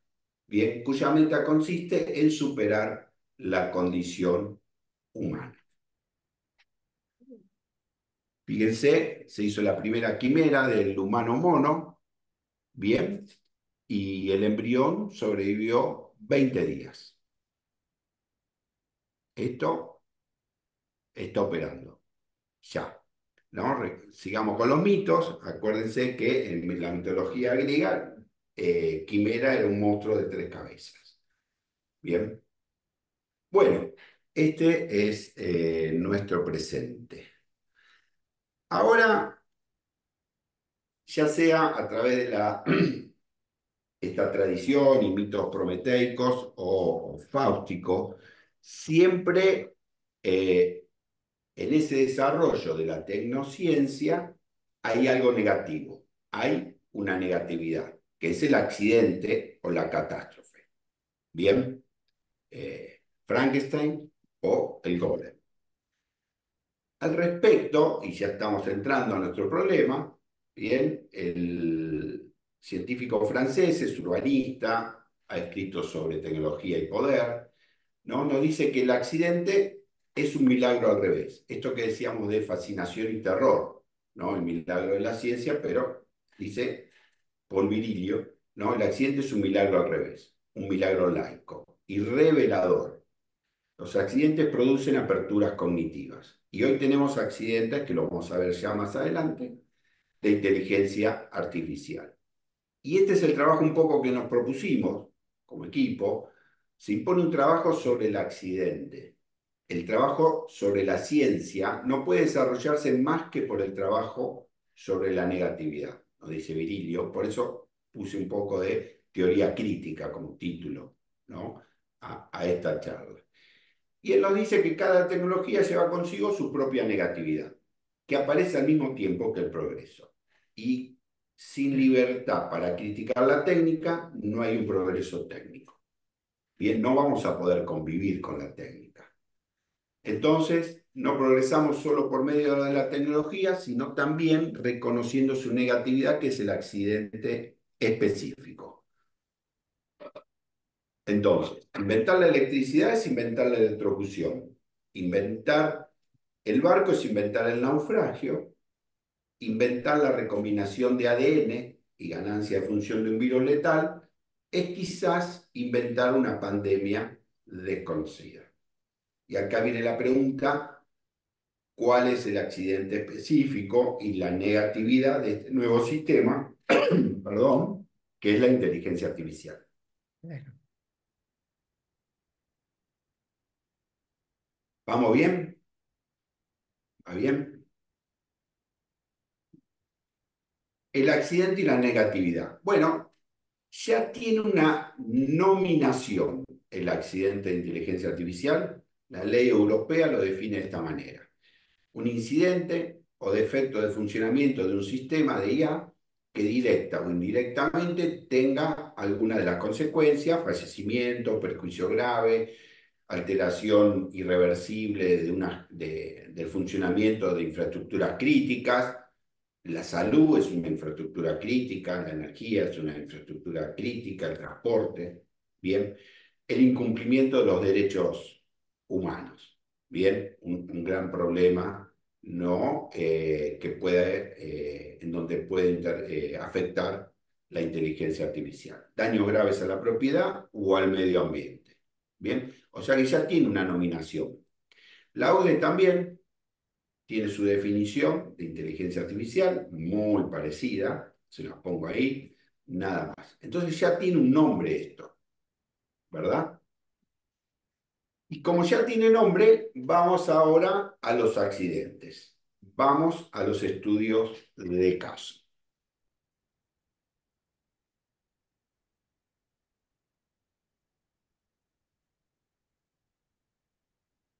bien, cuya meta consiste en superar la condición humana. Fíjense, se hizo la primera quimera del humano mono, bien, y el embrión sobrevivió 20 días. Esto está operando, ya. ¿no? Sigamos con los mitos. Acuérdense que en la mitología griega, eh, Quimera era un monstruo de tres cabezas. Bien. Bueno, este es eh, nuestro presente. Ahora, ya sea a través de (clears throat) esta tradición y mitos prometeicos o, fáusticos, siempre eh, en ese desarrollo de la tecnociencia hay algo negativo, hay una negatividad, que es el accidente o la catástrofe. Bien, eh, Frankenstein o el golem. Al respecto, y ya estamos entrando a nuestro problema, bien, el científico francés es urbanista, ha escrito sobre tecnología y poder, ¿no? nos dice que el accidente es un milagro al revés. Esto que decíamos de fascinación y terror, ¿no? el milagro de la ciencia, pero dice Paul Virilio, ¿no? el accidente es un milagro al revés, un milagro laico y revelador. Los accidentes producen aperturas cognitivas. Y hoy tenemos accidentes, que lo vamos a ver ya más adelante, de inteligencia artificial. Y este es el trabajo un poco que nos propusimos como equipo. Se impone un trabajo sobre el accidente. El trabajo sobre la ciencia no puede desarrollarse más que por el trabajo sobre la negatividad, nos dice Virilio. Por eso puse un poco de teoría crítica como título ¿no? a, a esta charla. Y él nos dice que cada tecnología lleva consigo su propia negatividad, que aparece al mismo tiempo que el progreso. Y sin libertad para criticar la técnica, no hay un progreso técnico. Bien, no vamos a poder convivir con la técnica. Entonces, no progresamos solo por medio de la tecnología, sino también reconociendo su negatividad, que es el accidente específico. Entonces, inventar la electricidad es inventar la electrocución. Inventar el barco es inventar el naufragio. Inventar la recombinación de ADN y ganancia de función de un virus letal es quizás inventar una pandemia desconocida. Y acá viene la pregunta, ¿cuál es el accidente específico y la negatividad de este nuevo sistema, (clears throat) perdón, que es la inteligencia artificial? ¿Vamos bien? ¿Va bien? El accidente y la negatividad. Bueno, ya tiene una nominación el accidente de inteligencia artificial. La ley europea lo define de esta manera. Un incidente o defecto de funcionamiento de un sistema de IA que directa o indirectamente tenga alguna de las consecuencias, fallecimiento, perjuicio grave, alteración irreversible de una, del funcionamiento de infraestructuras críticas. La salud es una infraestructura crítica, la energía es una infraestructura crítica, el transporte, bien. El incumplimiento de los derechos humanos, bien, un, gran problema no eh, que puede, eh, en donde puede eh, afectar la inteligencia artificial. Daños graves a la propiedad o al medio ambiente. Bien, o sea que ya tiene una nominación. La ODE también tiene su definición de inteligencia artificial, muy parecida, se las pongo ahí, nada más. Entonces ya tiene un nombre esto, ¿verdad? Y como ya tiene nombre, vamos ahora a los accidentes. Vamos a los estudios de caso.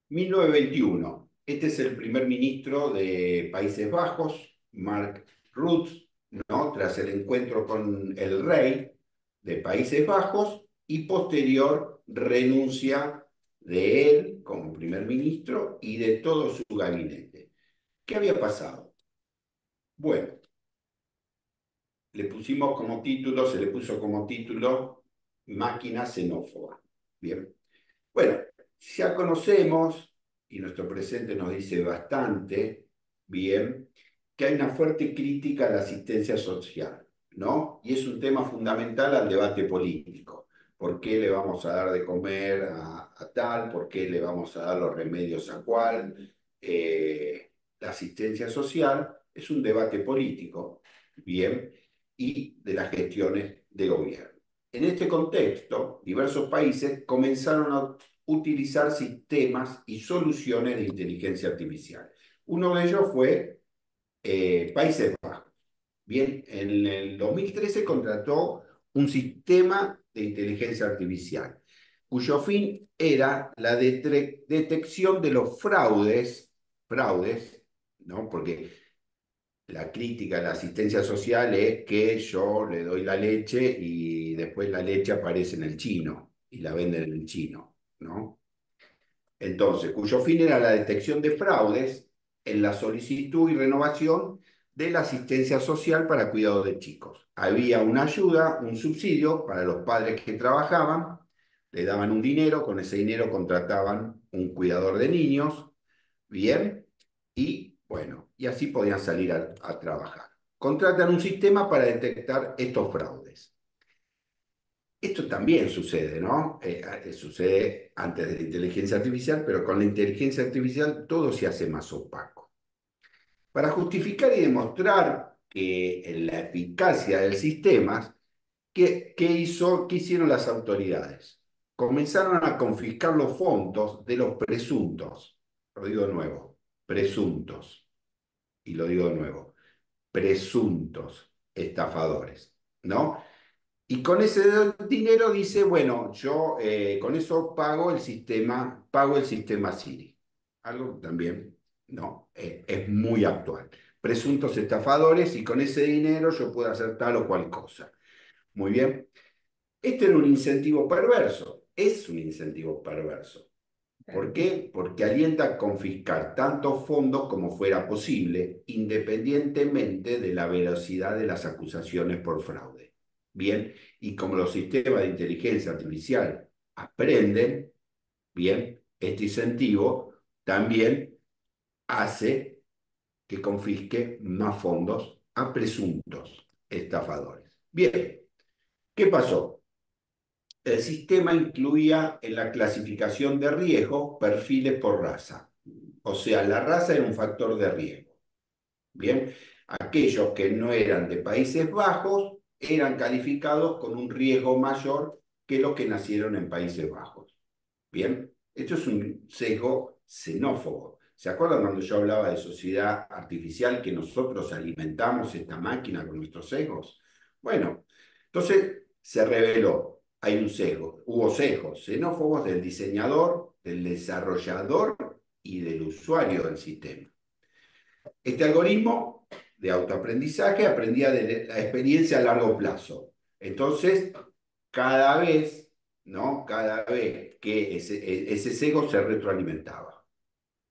1921. Este es el primer ministro de Países Bajos, Mark Rutte, ¿no? tras el encuentro con el rey de Países Bajos y posterior renuncia de él como primer ministro y de todo su gabinete. ¿Qué había pasado? Bueno, le pusimos como título, se le puso como título máquina xenófoba. Bien. Bueno, ya conocemos, y nuestro presente nos dice bastante bien, que hay una fuerte crítica a la asistencia social, ¿no? Y es un tema fundamental al debate político. ¿Por qué le vamos a dar de comer a, tal? ¿Por qué le vamos a dar los remedios a cuál? Eh, la asistencia social es un debate político, bien, y de las gestiones de gobierno. En este contexto, diversos países comenzaron a utilizar sistemas y soluciones de inteligencia artificial. Uno de ellos fue eh, Países Bajos. Bien, en el 2013 contrató un sistema de inteligencia artificial, cuyo fin era la detección de los fraudes, fraudes, ¿no? Porque la crítica a la asistencia social es que yo le doy la leche y después la leche aparece en el chino y la venden en el chino. ¿no? Entonces, cuyo fin era la detección de fraudes en la solicitud y renovación de la asistencia social para cuidado de chicos. Había una ayuda, un subsidio para los padres que trabajaban, le daban un dinero, con ese dinero contrataban un cuidador de niños, bien, y bueno, y así podían salir a, trabajar. Contratan un sistema para detectar estos fraudes. Esto también sucede, ¿no? Eh, sucede antes de la inteligencia artificial, pero con la inteligencia artificial todo se hace más opaco. Para justificar y demostrar que la eficacia del sistema, ¿qué, hizo, ¿qué hicieron las autoridades? Comenzaron a confiscar los fondos de los presuntos, lo digo de nuevo, presuntos, y lo digo de nuevo, presuntos estafadores, ¿no? Y con ese dinero dice, bueno, yo eh, con eso pago el sistema, pago el sistema Siri. Algo también, no, eh, es muy actual. Presuntos estafadores y con ese dinero yo puedo hacer tal o cual cosa. Muy bien. Este era un incentivo perverso, es un incentivo perverso. ¿Por qué? Porque alienta a confiscar tantos fondos como fuera posible, independientemente de la velocidad de las acusaciones por fraude. Bien, y como los sistemas de inteligencia artificial aprenden, bien, este incentivo también hace que confisque más fondos a presuntos estafadores. Bien, ¿qué pasó? El sistema incluía en la clasificación de riesgo perfiles por raza. O sea, la raza era un factor de riesgo. Bien, aquellos que no eran de Países Bajos eran calificados con un riesgo mayor que los que nacieron en Países Bajos. Bien, esto es un sesgo xenófobo. ¿Se acuerdan cuando yo hablaba de sociedad artificial que nosotros alimentamos esta máquina con nuestros sesgos? Bueno, entonces se reveló, hay un sesgo, hubo sesgos xenófobos del diseñador, del desarrollador y del usuario del sistema. Este algoritmo de autoaprendizaje aprendía de la experiencia a largo plazo. Entonces, cada vez, ¿no? Cada vez que ese, ese sesgo se retroalimentaba.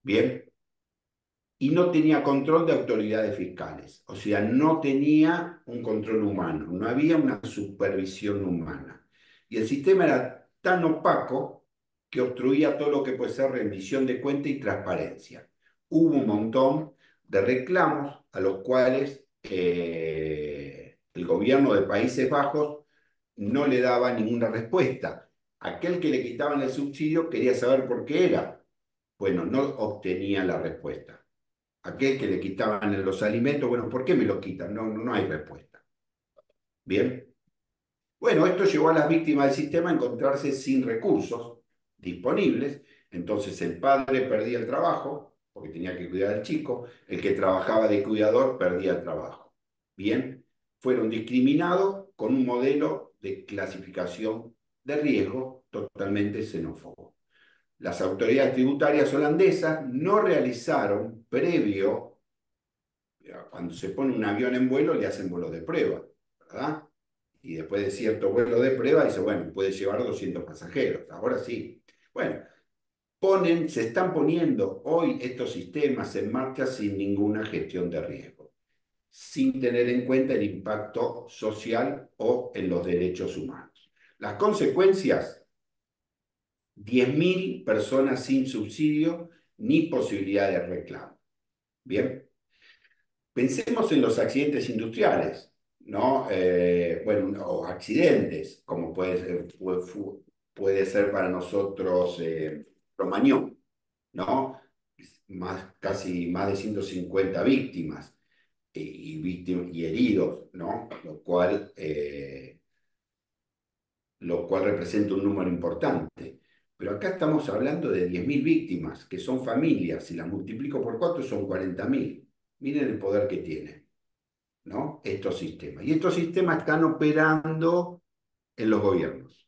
Bien, y no tenía control de autoridades fiscales, o sea, no tenía un control humano, no había una supervisión humana. Y el sistema era tan opaco que obstruía todo lo que puede ser rendición de cuenta y transparencia. Hubo un montón de reclamos a los cuales eh, el gobierno de Países Bajos no le daba ninguna respuesta. Aquel que le quitaban el subsidio quería saber por qué era. Bueno, no obtenía la respuesta aquel que le quitaban los alimentos, bueno, ¿por qué me los quitan? No, no, hay respuesta. Bien. Bueno, esto llevó a las víctimas del sistema a encontrarse sin recursos disponibles, entonces el padre perdía el trabajo porque tenía que cuidar al chico, el que trabajaba de cuidador perdía el trabajo. Bien, fueron discriminados con un modelo de clasificación de riesgo totalmente xenófobo las autoridades tributarias holandesas no realizaron previo, cuando se pone un avión en vuelo le hacen vuelo de prueba, ¿verdad? Y después de cierto vuelo de prueba dice, bueno, puede llevar 200 pasajeros, ahora sí. Bueno, ponen, se están poniendo hoy estos sistemas en marcha sin ninguna gestión de riesgo, sin tener en cuenta el impacto social o en los derechos humanos. Las consecuencias 10.000 personas sin subsidio ni posibilidad de reclamo. Bien, pensemos en los accidentes industriales, ¿no? Eh, bueno, o accidentes, como puede ser, puede, ser para nosotros eh, Romañón, ¿no? Más, casi más de 150 víctimas eh, y, víctimas, y heridos, ¿no? Lo cual, eh, lo cual representa un número importante. Pero acá estamos hablando de 10.000 víctimas, que son familias. Si las multiplico por 4 son 40.000. Miren el poder que tienen ¿no? estos sistemas. Y estos sistemas están operando en los gobiernos.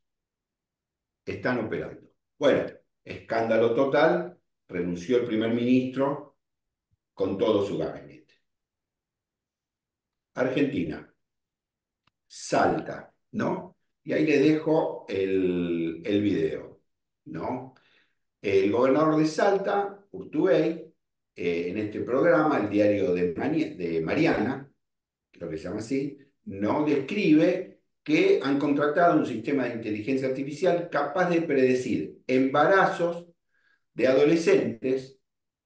Están operando. Bueno, escándalo total. Renunció el primer ministro con todo su gabinete. Argentina. Salta, ¿no? Y ahí le dejo el, el video. ¿No? El gobernador de Salta, Urtubey, eh, en este programa, el diario de, Mariana, creo que se llama así, no describe que han contratado un sistema de inteligencia artificial capaz de predecir embarazos de adolescentes,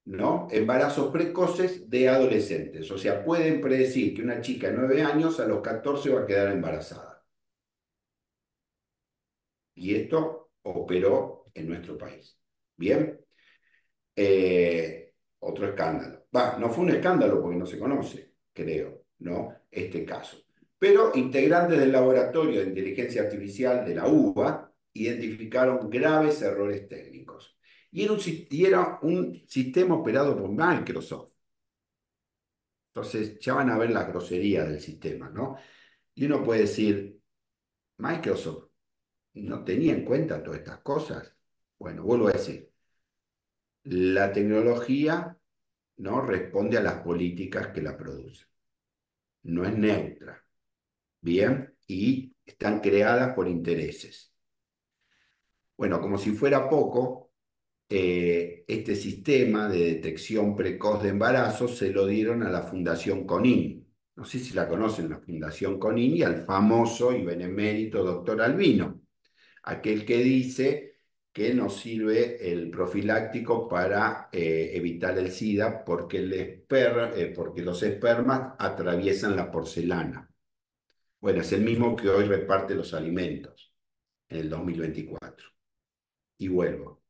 ¿no? Embarazos precoces de adolescentes. O sea, pueden predecir que una chica de 9 años a los 14 va a quedar embarazada. Y esto operó en nuestro país. Bien. Eh, otro escándalo. Va, no fue un escándalo porque no se conoce, creo, ¿no? Este caso. Pero integrantes del laboratorio de inteligencia artificial de la UBA identificaron graves errores técnicos. Y era un, y era un sistema operado por Microsoft. Entonces ya van a ver la grosería del sistema, ¿no? Y uno puede decir, Microsoft no tenía en cuenta todas estas cosas. Bueno, vuelvo a decir, la tecnología no responde a las políticas que la producen. No es neutra. Bien, y están creadas por intereses. Bueno, como si fuera poco, eh, este sistema de detección precoz de embarazo se lo dieron a la Fundación CONIN. No sé si la conocen, la Fundación CONIN y al famoso y benemérito doctor Albino, aquel que dice que nos sirve el profiláctico para eh, evitar el SIDA porque, el eh, porque los espermas atraviesan la porcelana. Bueno, es el mismo que hoy reparte los alimentos en el 2024. Y vuelvo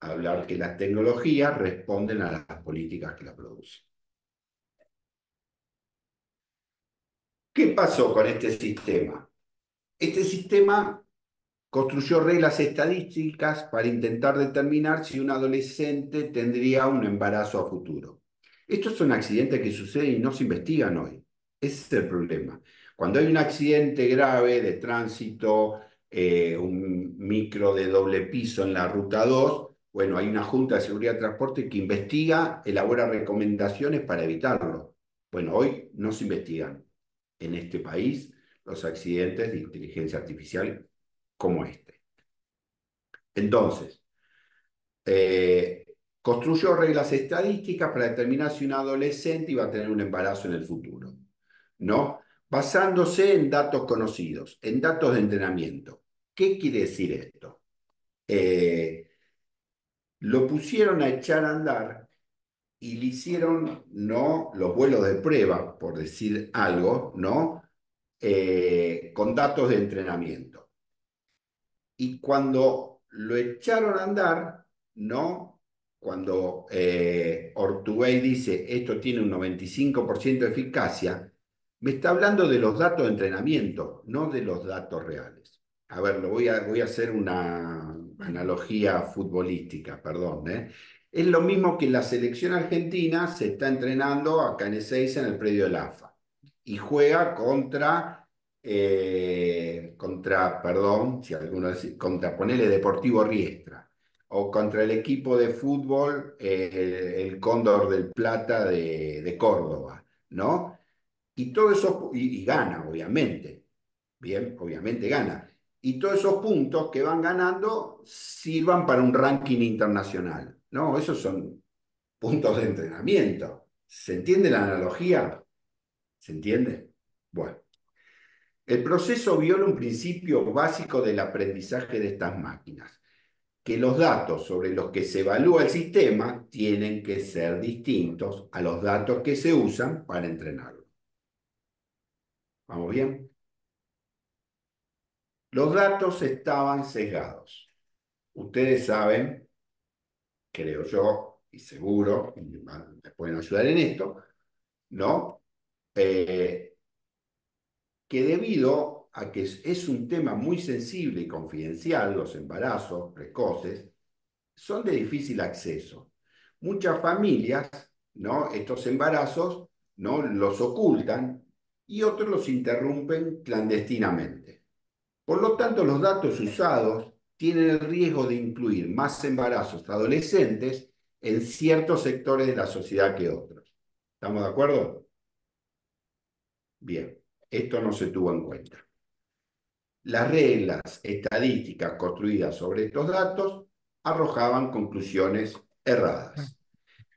a hablar que las tecnologías responden a las políticas que la producen. ¿Qué pasó con este sistema? Este sistema construyó reglas estadísticas para intentar determinar si un adolescente tendría un embarazo a futuro. Estos son accidentes que suceden y no se investigan hoy. Ese es el problema. Cuando hay un accidente grave de tránsito, eh, un micro de doble piso en la ruta 2, bueno, hay una Junta de Seguridad de Transporte que investiga, elabora recomendaciones para evitarlo. Bueno, hoy no se investigan en este país los accidentes de inteligencia artificial como este. Entonces, eh, construyó reglas estadísticas para determinar si un adolescente iba a tener un embarazo en el futuro, ¿no? Basándose en datos conocidos, en datos de entrenamiento. ¿Qué quiere decir esto? Eh, lo pusieron a echar a andar y le hicieron, ¿no? Los vuelos de prueba, por decir algo, ¿no? Eh, con datos de entrenamiento. Y cuando lo echaron a andar, ¿no? Cuando eh, Ortubey dice esto tiene un 95% de eficacia, me está hablando de los datos de entrenamiento, no de los datos reales. A ver, lo voy a, voy a hacer una analogía futbolística, perdón. ¿eh? Es lo mismo que la selección argentina se está entrenando acá en Ezeiza en el predio del AFA y juega contra, eh, contra, perdón, si alguno dice, contra, ponele Deportivo Riestra o contra el equipo de fútbol, eh, el Cóndor del Plata de, Córdoba, ¿no? Y todo eso, y, y gana, obviamente. Bien, obviamente gana. Y todos esos puntos que van ganando sirvan para un ranking internacional. No, esos son puntos de entrenamiento. ¿Se entiende la analogía? ¿Se entiende? Bueno. El proceso viola un principio básico del aprendizaje de estas máquinas, que los datos sobre los que se evalúa el sistema tienen que ser distintos a los datos que se usan para entrenarlo. ¿Vamos bien? Los datos estaban sesgados. Ustedes saben, creo yo, y seguro, me pueden ayudar en esto, ¿no? Eh, que debido a que es un tema muy sensible y confidencial, los embarazos precoces, son de difícil acceso. Muchas familias, ¿no? Estos embarazos, ¿no? Los ocultan y otros los interrumpen clandestinamente. Por lo tanto, los datos usados tienen el riesgo de incluir más embarazos adolescentes en ciertos sectores de la sociedad que otros. ¿Estamos de acuerdo? Bien, esto no se tuvo en cuenta. Las reglas estadísticas construidas sobre estos datos arrojaban conclusiones erradas.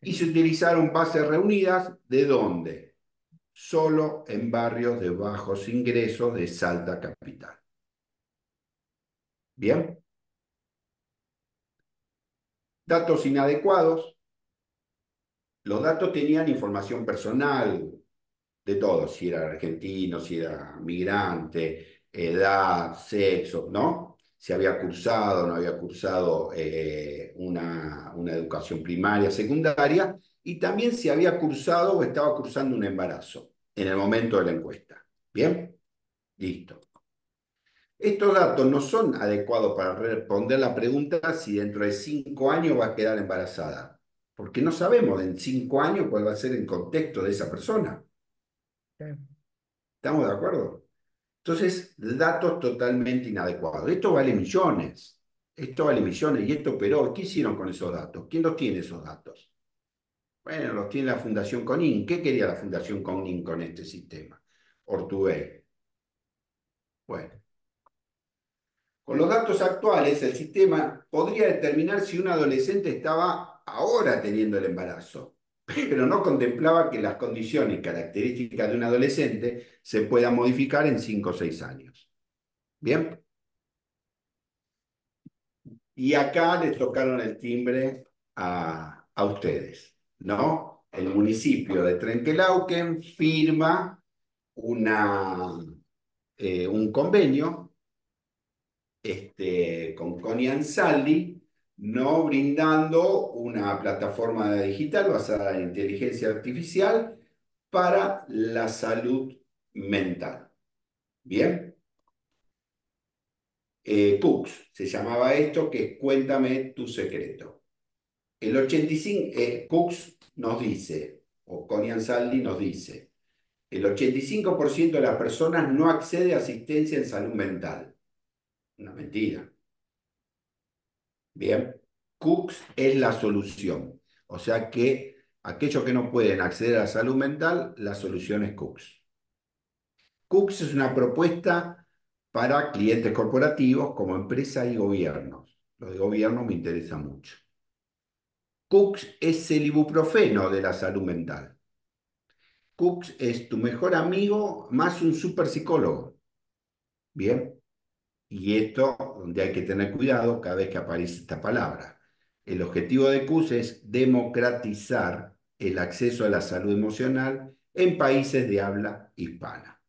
Y se utilizaron bases reunidas de dónde? Solo en barrios de bajos ingresos de Salta Capital. Bien. Datos inadecuados. Los datos tenían información personal de todos, si era argentino, si era migrante, edad, sexo, ¿no? Si había cursado, no había cursado eh, una, una educación primaria, secundaria, y también si había cursado o estaba cursando un embarazo en el momento de la encuesta. ¿Bien? Listo. Estos datos no son adecuados para responder la pregunta si dentro de cinco años va a quedar embarazada, porque no sabemos en cinco años cuál va a ser el contexto de esa persona. ¿Estamos de acuerdo? Entonces, datos totalmente inadecuados. Esto vale millones. Esto vale millones. Y esto pero ¿Qué hicieron con esos datos? ¿Quién los tiene esos datos? Bueno, los tiene la Fundación Conin. ¿Qué quería la Fundación Conin con este sistema? Ortubé. Bueno. Con los datos actuales, el sistema podría determinar si un adolescente estaba ahora teniendo el embarazo, pero no contemplaba que las condiciones y características de un adolescente se puedan modificar en 5 o 6 años. ¿Bien? Y acá les tocaron el timbre a, a ustedes, ¿no? El municipio de Trenquelauquen firma una, eh, un convenio este, con Connie Ansaldi, no brindando una plataforma digital basada en inteligencia artificial para la salud mental. ¿Bien? Eh, Cooks, se llamaba esto, que es Cuéntame tu secreto. El 85, eh, Cooks nos dice, o Connie Ansaldi nos dice, el 85% de las personas no accede a asistencia en salud mental. Una mentira. Bien, Cooks es la solución. O sea que aquellos que no pueden acceder a la salud mental, la solución es Cooks. Cooks es una propuesta para clientes corporativos como empresa y gobiernos. Lo de gobierno me interesa mucho. Cooks es el ibuprofeno de la salud mental. Cooks es tu mejor amigo más un super psicólogo. Bien. Y esto, donde hay que tener cuidado cada vez que aparece esta palabra. El objetivo de Cooks es democratizar el acceso a la salud emocional en países de habla hispana.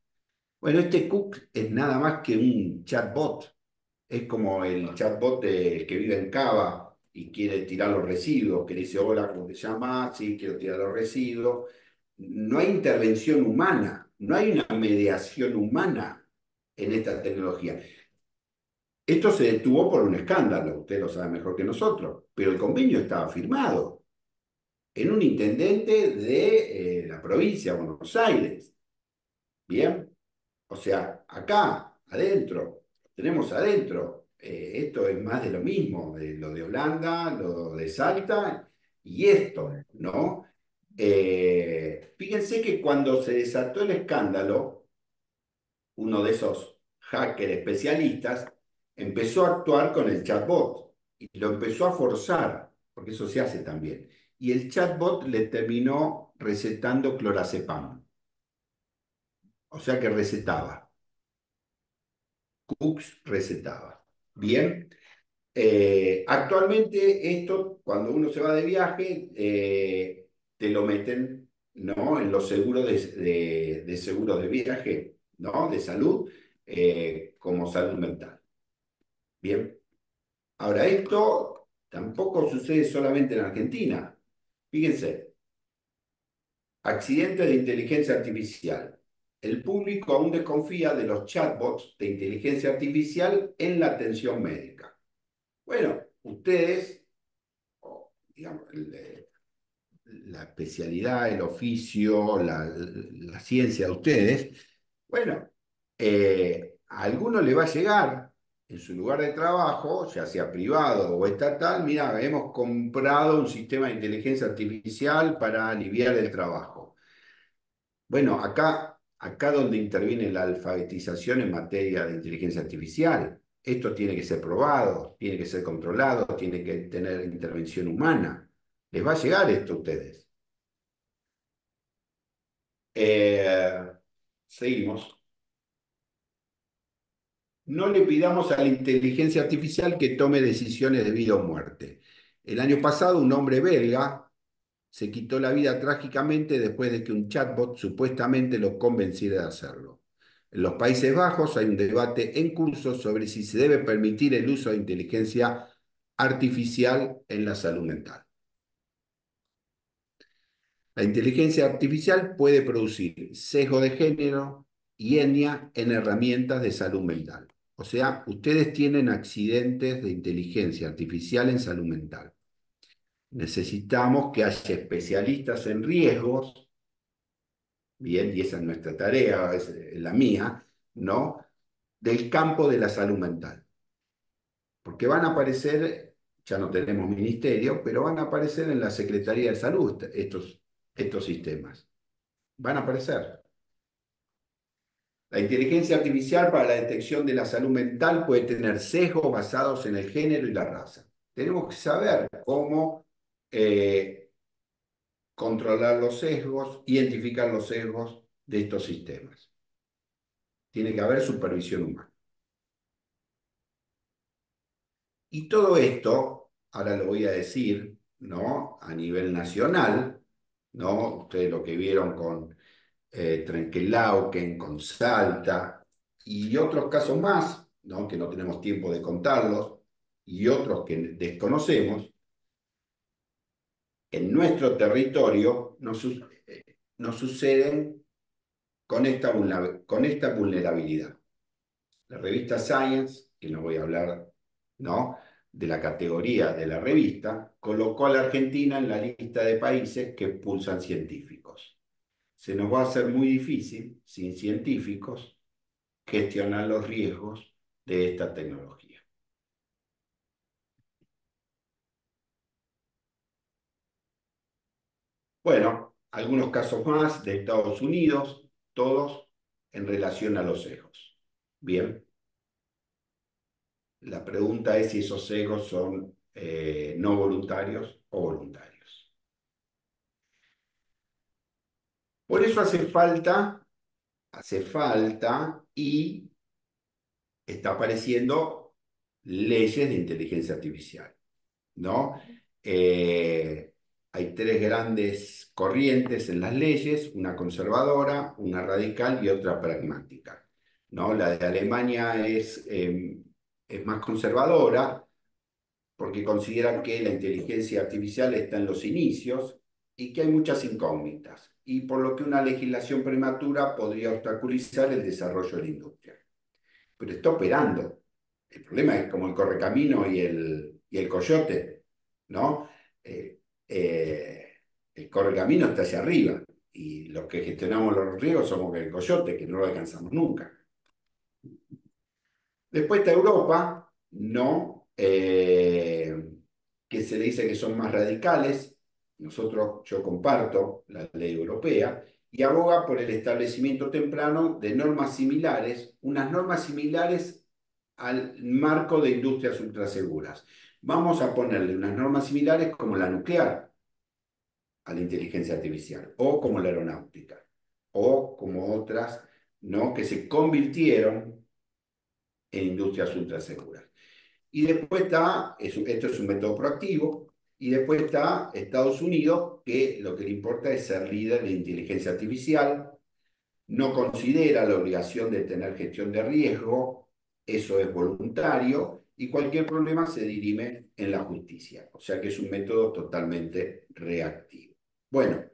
Bueno, este Cook es nada más que un chatbot. Es como el chatbot que vive en Cava y quiere tirar los residuos, que dice, hola, ¿cómo te llamas? Sí, quiero tirar los residuos. No hay intervención humana, no hay una mediación humana en esta tecnología. Esto se detuvo por un escándalo, usted lo sabe mejor que nosotros, pero el convenio estaba firmado en un intendente de eh, la provincia de Buenos Aires. Bien, o sea, acá, adentro, tenemos adentro. Eh, esto es más de lo mismo, de lo de Holanda, lo de Salta y esto, ¿no? Eh, fíjense que cuando se desató el escándalo, uno de esos hackers especialistas empezó a actuar con el chatbot y lo empezó a forzar, porque eso se hace también. Y el chatbot le terminó recetando clorazepam. O sea que recetaba. Cooks recetaba. Bien. Eh, actualmente esto, cuando uno se va de viaje, eh, te lo meten ¿no? en los seguros de, de, seguros de viaje, ¿no? de salud, eh, como salud mental. Bien. Ahora, esto tampoco sucede solamente en Argentina. Fíjense, accidente de inteligencia artificial el público aún desconfía de los chatbots de inteligencia artificial en la atención médica. Bueno, ustedes, digamos, la especialidad, el oficio, la, ciencia de ustedes, bueno, eh, a alguno le va a llegar en su lugar de trabajo, ya sea privado o estatal, mira, hemos comprado un sistema de inteligencia artificial para aliviar el trabajo. Bueno, acá acá donde interviene la alfabetización en materia de inteligencia artificial. Esto tiene que ser probado, tiene que ser controlado, tiene que tener intervención humana. Les va a llegar esto a ustedes. Eh, seguimos. No le pidamos a la inteligencia artificial que tome decisiones de vida o muerte. El año pasado un hombre belga se quitó la vida trágicamente después de que un chatbot supuestamente lo convenciera de hacerlo. En los Países Bajos hay un debate en curso sobre si se debe permitir el uso de inteligencia artificial en la salud mental. La inteligencia artificial puede producir sesgo de género y etnia en herramientas de salud mental. O sea, ustedes tienen accidentes de inteligencia artificial en salud mental necesitamos que haya especialistas en riesgos, bien, y esa es nuestra tarea, es la mía, ¿no? Del campo de la salud mental. Porque van a aparecer, ya no tenemos ministerio, pero van a aparecer en la Secretaría de Salud estos, estos sistemas. Van a aparecer. La inteligencia artificial para la detección de la salud mental puede tener sesgos basados en el género y la raza. Tenemos que saber cómo eh, controlar los sesgos, identificar los sesgos de estos sistemas. Tiene que haber supervisión humana. Y todo esto, ahora lo voy a decir, ¿no? A nivel nacional, ¿no? Ustedes lo que vieron con eh, Trenquelauquen, con Salta y otros casos más, ¿no? Que no tenemos tiempo de contarlos y otros que desconocemos, en nuestro territorio nos, suceden con esta, vulnerabilidad. La revista Science, que no voy a hablar ¿no? de la categoría de la revista, colocó a la Argentina en la lista de países que expulsan científicos. Se nos va a hacer muy difícil, sin científicos, gestionar los riesgos de esta tecnología. Bueno, algunos casos más de Estados Unidos, todos en relación a los sesgos. Bien. La pregunta es si esos sesgos son eh, no voluntarios o voluntarios. Por eso hace falta, hace falta y está apareciendo leyes de inteligencia artificial, ¿no? Eh, hay tres grandes corrientes en las leyes, una conservadora, una radical y otra pragmática. ¿no? La de Alemania es, em, es más conservadora porque considera que la inteligencia artificial está en los inicios y que hay muchas incógnitas, y por lo que una legislación prematura podría obstaculizar el desarrollo de la industria. Pero está operando. El problema es como el correcamino y el, y el coyote, ¿no? Eh, eh, el correcamino está hacia arriba y los que gestionamos los ríos somos el coyote, que no lo alcanzamos nunca. Después está Europa, no, eh, que se dice que son más radicales. Nosotros, yo comparto la ley europea y aboga por el establecimiento temprano de normas similares, unas normas similares al marco de industrias ultraseguras vamos a ponerle unas normas similares como la nuclear a la inteligencia artificial, o como la aeronáutica, o como otras, ¿no? que se convirtieron en industrias ultraseguras. Y después está, esto es un método proactivo, y después está Estados Unidos, que lo que le importa es ser líder de inteligencia artificial, no considera la obligación de tener gestión de riesgo, eso es voluntario, y cualquier problema se dirime en la justicia. O sea que es un método totalmente reactivo. Bueno,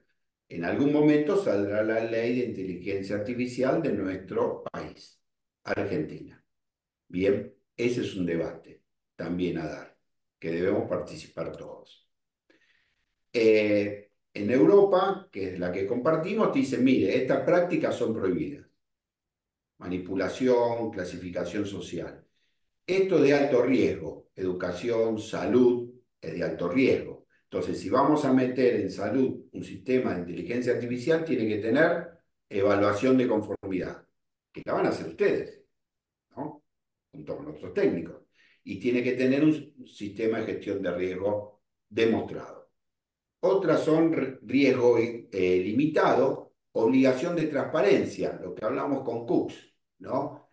en algún momento saldrá la ley de inteligencia artificial de nuestro país, Argentina. Bien, ese es un debate también a dar, que debemos participar todos. Eh, en Europa, que es la que compartimos, te dicen, mire, estas prácticas son prohibidas. Manipulación, clasificación social. Esto es de alto riesgo, educación, salud, es de alto riesgo. Entonces, si vamos a meter en salud un sistema de inteligencia artificial, tiene que tener evaluación de conformidad, que la van a hacer ustedes. Junto con otros técnicos. Y tiene que tener un sistema de gestión de riesgo demostrado. Otras son riesgo eh, limitado, obligación de transparencia, lo que hablamos con Cooks, ¿no?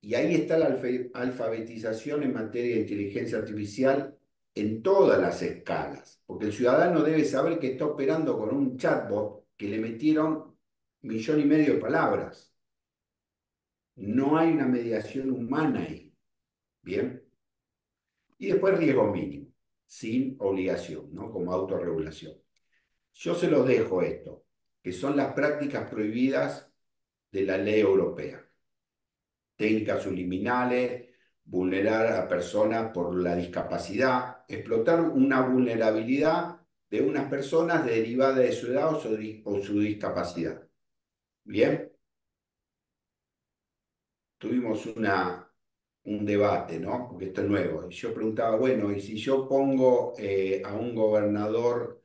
Y ahí está la alfabetización en materia de inteligencia artificial en todas las escalas, porque el ciudadano debe saber que está operando con un chatbot que le metieron millón y medio de palabras. No hay una mediación humana ahí. ¿Bien? Y después riesgo mínimo, sin obligación, ¿no? Como autorregulación. Yo se los dejo esto, que son las prácticas prohibidas de la ley europea técnicas subliminales, vulnerar a personas por la discapacidad, explotar una vulnerabilidad de unas personas derivada de su edad o su, discapacidad. Bien. Tuvimos una, un debate, ¿no? Porque esto es nuevo. Y yo preguntaba, bueno, ¿y si yo pongo eh, a un gobernador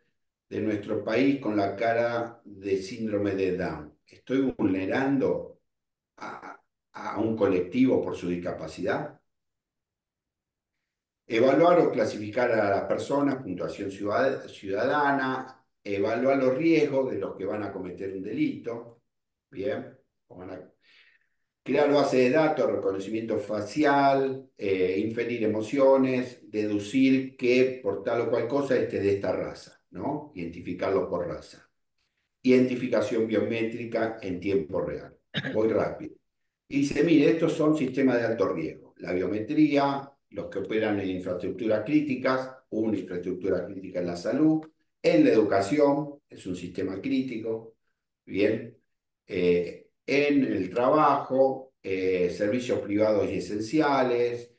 de nuestro país con la cara de síndrome de Down? ¿Estoy vulnerando a, a un colectivo por su discapacidad. Evaluar o clasificar a las personas, puntuación ciudadana, evaluar los riesgos de los que van a cometer un delito, bien, crear base de datos, reconocimiento facial, eh, inferir emociones, deducir que por tal o cual cosa esté de esta raza, ¿no? Identificarlo por raza. Identificación biométrica en tiempo real. Voy rápido. Y dice, mire, estos son sistemas de alto riesgo. La biometría, los que operan en infraestructuras críticas, una infraestructura crítica en la salud, en la educación, es un sistema crítico, bien, eh, en el trabajo, eh, servicios privados y esenciales,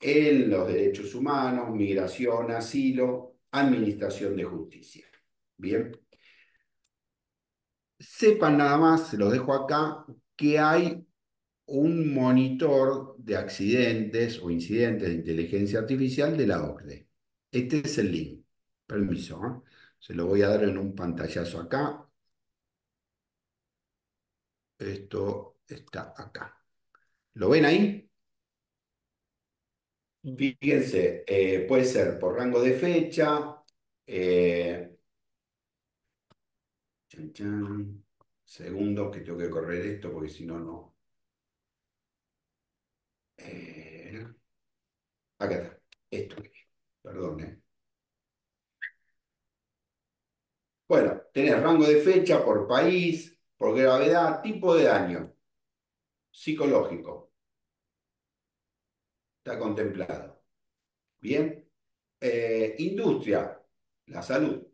en los derechos humanos, migración, asilo, administración de justicia. Bien. sepan nada más, se los dejo acá, que hay un monitor de accidentes o incidentes de inteligencia artificial de la OCDE. Este es el link. Permiso, ¿eh? Se lo voy a dar en un pantallazo acá. Esto está acá. ¿Lo ven ahí? Fíjense, eh, puede ser por rango de fecha. Eh, Segundo, que tengo que correr esto porque si no, no. Eh, acá está. Esto. Perdón, ¿eh? Bueno, tenés rango de fecha por país, por gravedad, tipo de daño psicológico. Está contemplado. Bien. Eh, industria, la salud.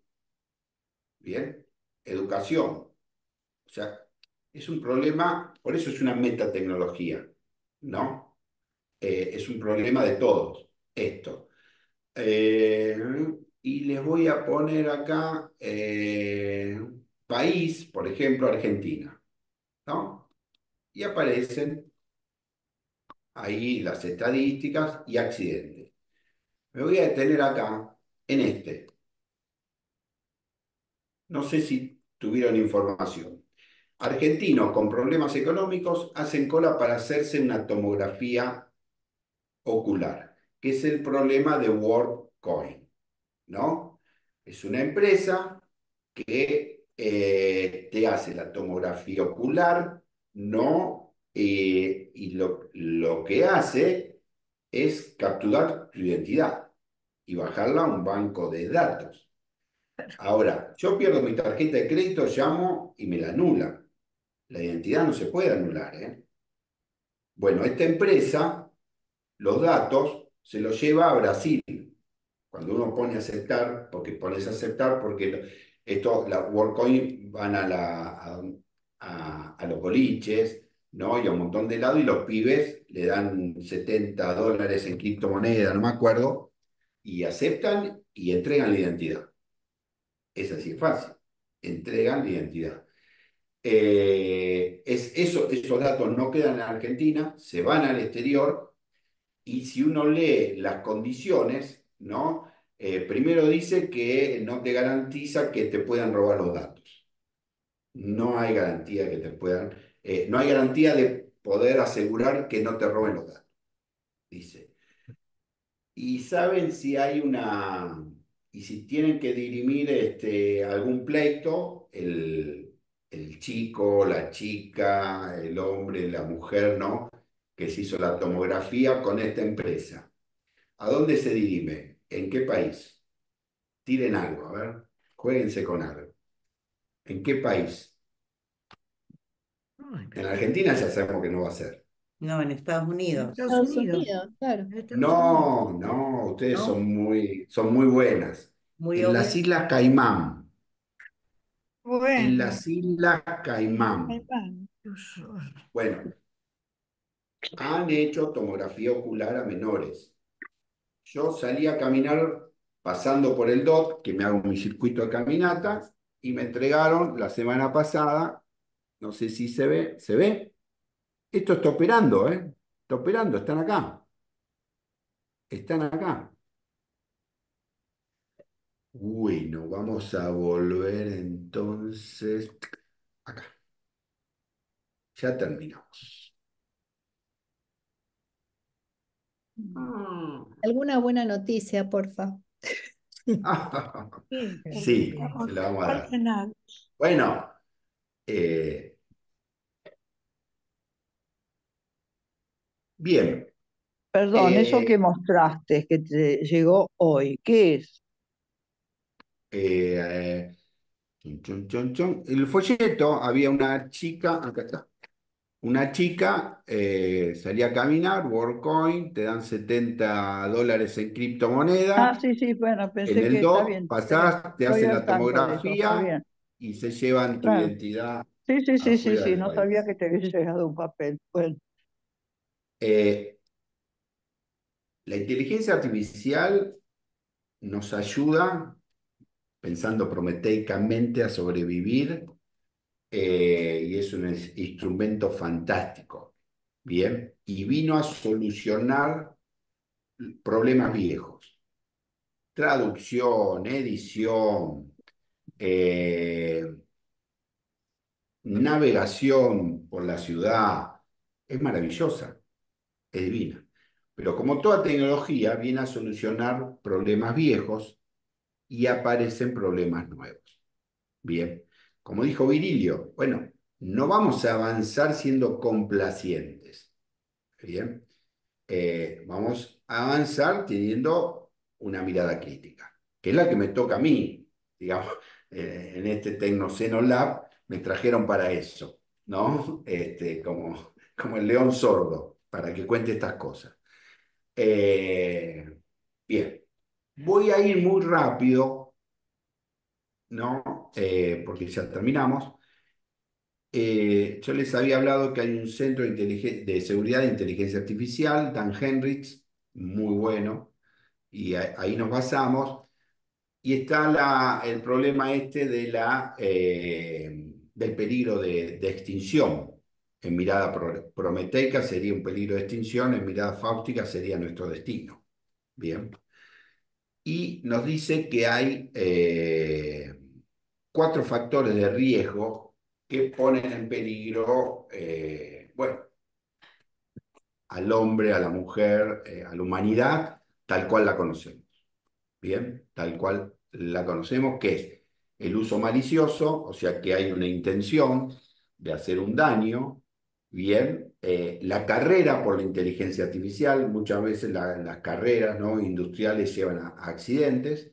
Bien. Educación. O sea, es un problema, por eso es una metatecnología, ¿no? Eh, es un problema de todos, esto. Eh, y les voy a poner acá país, por ejemplo, Argentina, ¿no? Y aparecen ahí las estadísticas y accidentes. Me voy a detener acá, en este. No sé si tuvieron información. Argentinos con problemas económicos hacen cola para hacerse una tomografía ocular, que es el problema de WorldCoin, ¿no? Es una empresa que eh, te hace la tomografía ocular, no eh, y lo, lo que hace es capturar tu identidad y bajarla a un banco de datos. Ahora, yo pierdo mi tarjeta de crédito, llamo y me la anula. La identidad no se puede anular. ¿eh? Bueno, esta empresa, los datos, se los lleva a Brasil. Cuando uno pone aceptar, porque pones aceptar, porque esto, la WorldCoin van a, los boliches, ¿no? Y a un montón de lado, y los pibes le dan 70 dólares en criptomoneda, no me acuerdo, y aceptan y entregan la identidad. Es así fácil, entregan la identidad. Eh, es, eso, esos datos no quedan en Argentina, se van al exterior, y si uno lee las condiciones, ¿no? Eh, primero dice que no te garantiza que te puedan robar los datos. No hay garantía que te puedan eh, no hay garantía de poder asegurar que no te roben los datos, dice. Y saben si hay una, y si tienen que dirimir este, algún pleito, el, el chico, la chica, el hombre, la mujer, ¿no? Que se hizo la tomografía con esta empresa. ¿A dónde se dirime? ¿En qué país? Tiren algo, a ver, jueguense con algo. ¿En qué país? En Argentina ya sabemos que no va a ser. No, en Estados Unidos. Estados Unidos, claro. No, no, ustedes ¿No? son muy, son muy buenas. Muy En las. Islas Caimán. En Bueno, las Islas Caimán. va. Bueno, han hecho tomografía ocular a menores. Yo salí a caminar pasando por el DOT, que me hago mi circuito de caminata, y me entregaron la semana pasada, no sé si se ve, ¿se ve? Esto está operando, ¿eh? Está operando, están acá. Están acá. Bueno, vamos a volver entonces acá. Ya terminamos. Ah. Alguna buena noticia, porfa. (laughs) Sí, se la vamos a dar. Bueno, eh, bien. Perdón, eso Eh, que mostraste, que te llegó hoy, ¿qué es? eh, chun, chun, chun, chun. El folleto había una chica, acá está. Una chica eh, salía a caminar, WorldCoin, te dan 70 dólares en Ah, criptomoneda. sí, sí, bueno, En pensé que el está DOT bien. pasás, te Estoy hacen la eso, tomografía y se llevan tu identidad Sí, sí, sí, sí, sí, no país. sabía que te había llegado un papel. Bueno, Eh, la inteligencia artificial nos ayuda, pensando prometeicamente, a sobrevivir eh, y es un instrumento fantástico, ¿bien? Y vino a solucionar problemas viejos. Traducción, edición, eh, navegación por la ciudad, es maravillosa, es divina. Pero como toda tecnología, viene a solucionar problemas viejos y aparecen problemas nuevos. Bien, como dijo Virilio, bueno, no vamos a avanzar siendo complacientes. Bien, eh, vamos a avanzar teniendo una mirada crítica, que es la que me toca a mí, (laughs) digamos, eh, en este Tecnoceno Lab me trajeron para eso, ¿no? Este, como, como el león sordo, para que cuente estas cosas. Eh, bien, voy a ir muy rápido, ¿no? Eh, porque ya terminamos. Eh, yo les había hablado que hay un centro de, seguridad de inteligencia artificial, Dan Henrich, muy bueno, y ahí nos basamos. Y está el problema este de la, del peligro de, extinción en mirada prometeica sería un peligro de extinción, en mirada fáustica sería nuestro destino. Bien. Y nos dice que hay eh, cuatro factores de riesgo que ponen en peligro, eh, bueno, al hombre, a la mujer, eh, a la humanidad, tal cual la conocemos. Bien, tal cual la conocemos, que es el uso malicioso, o sea que hay una intención de hacer un daño, Bien, eh, la carrera por la inteligencia artificial, muchas veces las carreras ¿no? industriales llevan a, accidentes.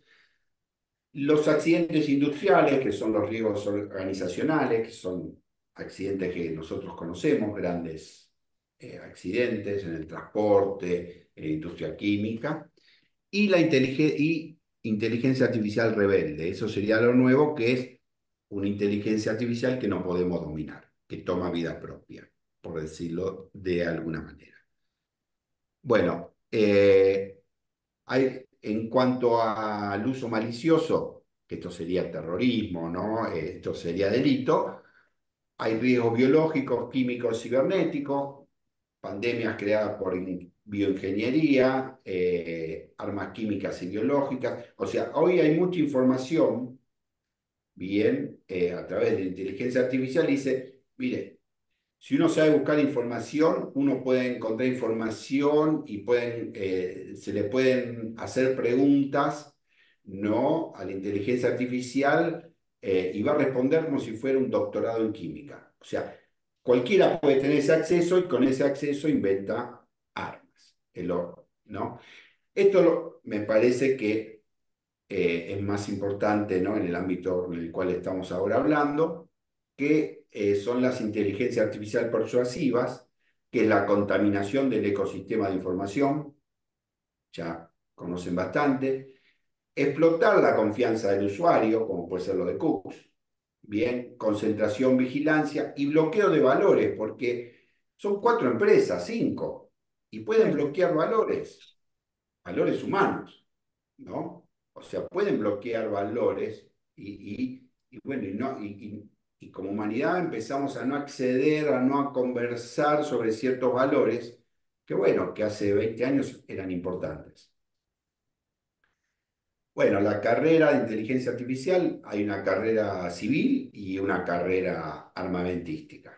Los accidentes industriales, que son los riesgos organizacionales, que son accidentes que nosotros conocemos, grandes eh, accidentes en el transporte, en la industria química, y la y inteligencia artificial rebelde. Eso sería lo nuevo, que es una inteligencia artificial que no podemos dominar, que toma vida propia por decirlo de alguna manera. Bueno, eh, hay, en cuanto al uso malicioso, que esto sería terrorismo, ¿no? esto sería delito, hay riesgos biológicos, químicos, cibernéticos, pandemias creadas por bioingeniería, eh, armas químicas y biológicas. O sea, hoy hay mucha información, bien, eh, a través de inteligencia artificial, dice, mire, si uno sabe buscar información, uno puede encontrar información y pueden, eh, se le pueden hacer preguntas ¿no? a la inteligencia artificial eh, y va a responder como si fuera un doctorado en química. O sea, cualquiera puede tener ese acceso y con ese acceso inventa armas, el oro, ¿no? Esto me parece que eh, es más importante ¿no? en el ámbito en el cual estamos ahora hablando, que eh, son las inteligencias artificiales persuasivas, que es la contaminación del ecosistema de información, ya conocen bastante, explotar la confianza del usuario, como puede ser lo de Cooks, bien, concentración, vigilancia y bloqueo de valores, porque son cuatro empresas, cinco, y pueden bloquear valores, valores humanos, ¿no? O sea, pueden bloquear valores y, bueno, y, no, y, y como humanidad empezamos a no acceder, a no a conversar sobre ciertos valores que, bueno, que hace 20 años eran importantes. Bueno, la carrera de inteligencia artificial, hay una carrera civil y una carrera armamentística.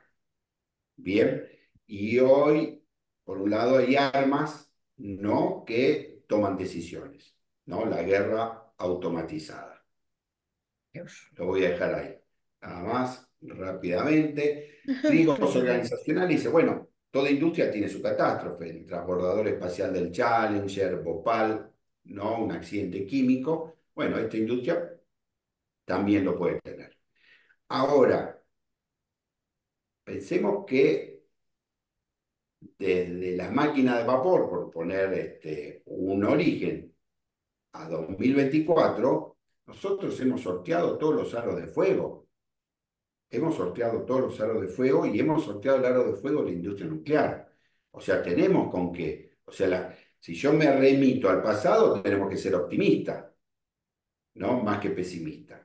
Bien, y hoy, por un lado, hay armas, ¿no?, que toman decisiones, ¿no? La guerra automatizada. Lo voy a dejar ahí más, rápidamente. (laughs) Riesgos organizacionales, dice, bueno, toda industria tiene su catástrofe, el transbordador espacial del Challenger, Bhopal, ¿no? un accidente químico. Bueno, esta industria también lo puede tener. Ahora, pensemos que desde la máquina de vapor, por poner este, un origen, a 2024, nosotros hemos sorteado todos los aros de fuego hemos sorteado todos los aros de fuego y hemos sorteado el aro de fuego de la industria nuclear. O sea, tenemos con qué. O sea, si yo me remito al pasado, tenemos que ser optimistas, ¿no? Más que pesimistas.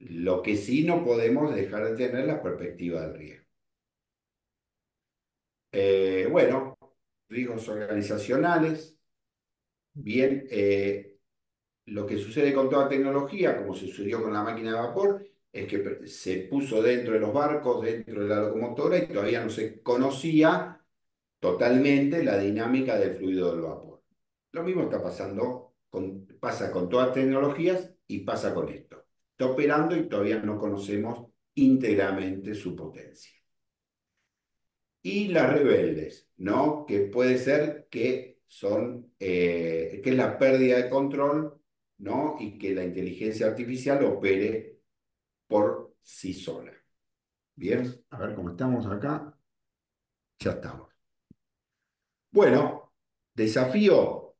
Lo que sí no podemos dejar de tener la perspectiva del riesgo. Eh, bueno, riesgos organizacionales. Bien, eh, lo que sucede con toda tecnología, como sucedió con la máquina de vapor, es que se puso dentro de los barcos, dentro de la locomotora y todavía no se conocía totalmente la dinámica del fluido del vapor. Lo mismo está pasando, pasa con todas las tecnologías y pasa con esto. Está operando y todavía no conocemos íntegramente su potencia. Y las rebeldes, ¿no? Que puede ser que son, eh, que es la pérdida de control, ¿no? Y que la inteligencia artificial opere por sí sola. Bien, a ver cómo estamos acá. Ya estamos. Bueno, desafío.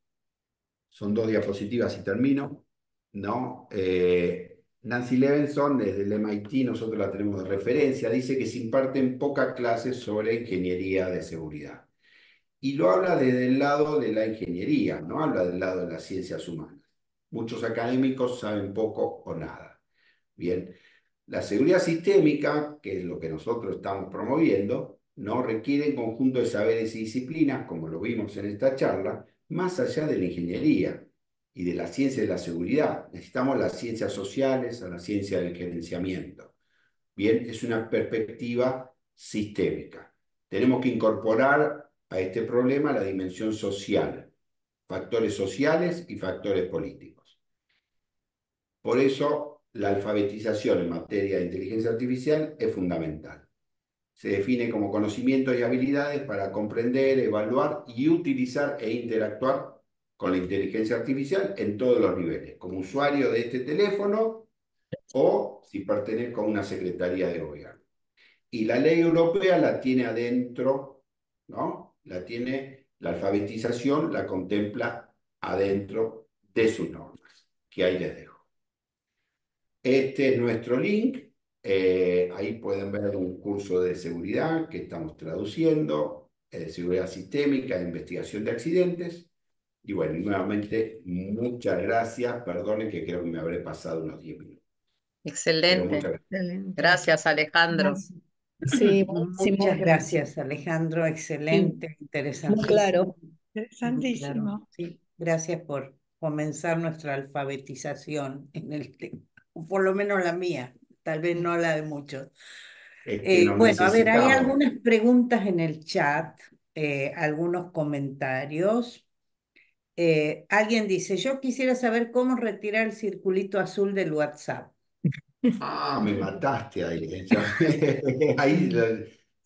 Son dos diapositivas y termino. ¿no? Eh, Nancy Levinson, desde el MIT, nosotros la tenemos de referencia, dice que se imparten pocas clases sobre ingeniería de seguridad. Y lo habla desde el lado de la ingeniería, no habla del lado de las ciencias humanas. Muchos académicos saben poco o nada. Bien, la seguridad sistémica, que es lo que nosotros estamos promoviendo, no requiere un conjunto de saberes y disciplinas, como lo vimos en esta charla, más allá de la ingeniería y de la ciencia de la seguridad. Necesitamos las ciencias sociales, a la ciencia del gerenciamiento. Bien, es una perspectiva sistémica. Tenemos que incorporar a este problema la dimensión social, factores sociales y factores políticos. Por eso la alfabetización en materia de inteligencia artificial es fundamental. Se define como conocimientos y habilidades para comprender, evaluar y utilizar e interactuar con la inteligencia artificial en todos los niveles, como usuario de este teléfono o si pertenezco a una secretaría de gobierno. Y la ley europea la tiene adentro, ¿no? La tiene, la alfabetización la contempla adentro de sus normas, que hay les dejo. Este es nuestro link. Eh, ahí pueden ver un curso de seguridad que estamos traduciendo, eh, seguridad sistémica, de investigación de accidentes. Y bueno, nuevamente, muchas gracias. Perdonen que creo que me habré pasado unos 10 minutos. Excelente. Gracias. Alejandro. Sí, (laughs) muchas gracias, Alejandro. Excelente, interesante. claro. Interesantísimo. Sí, gracias por comenzar nuestra alfabetización en el tema por lo menos la mía, tal vez no la de muchos. Eh, bueno, a ver, hay algunas preguntas en el chat, eh, algunos comentarios. Eh, alguien dice, yo quisiera saber cómo retirar el circulito azul del WhatsApp. Ah, me mataste ahí. (laughs) ahí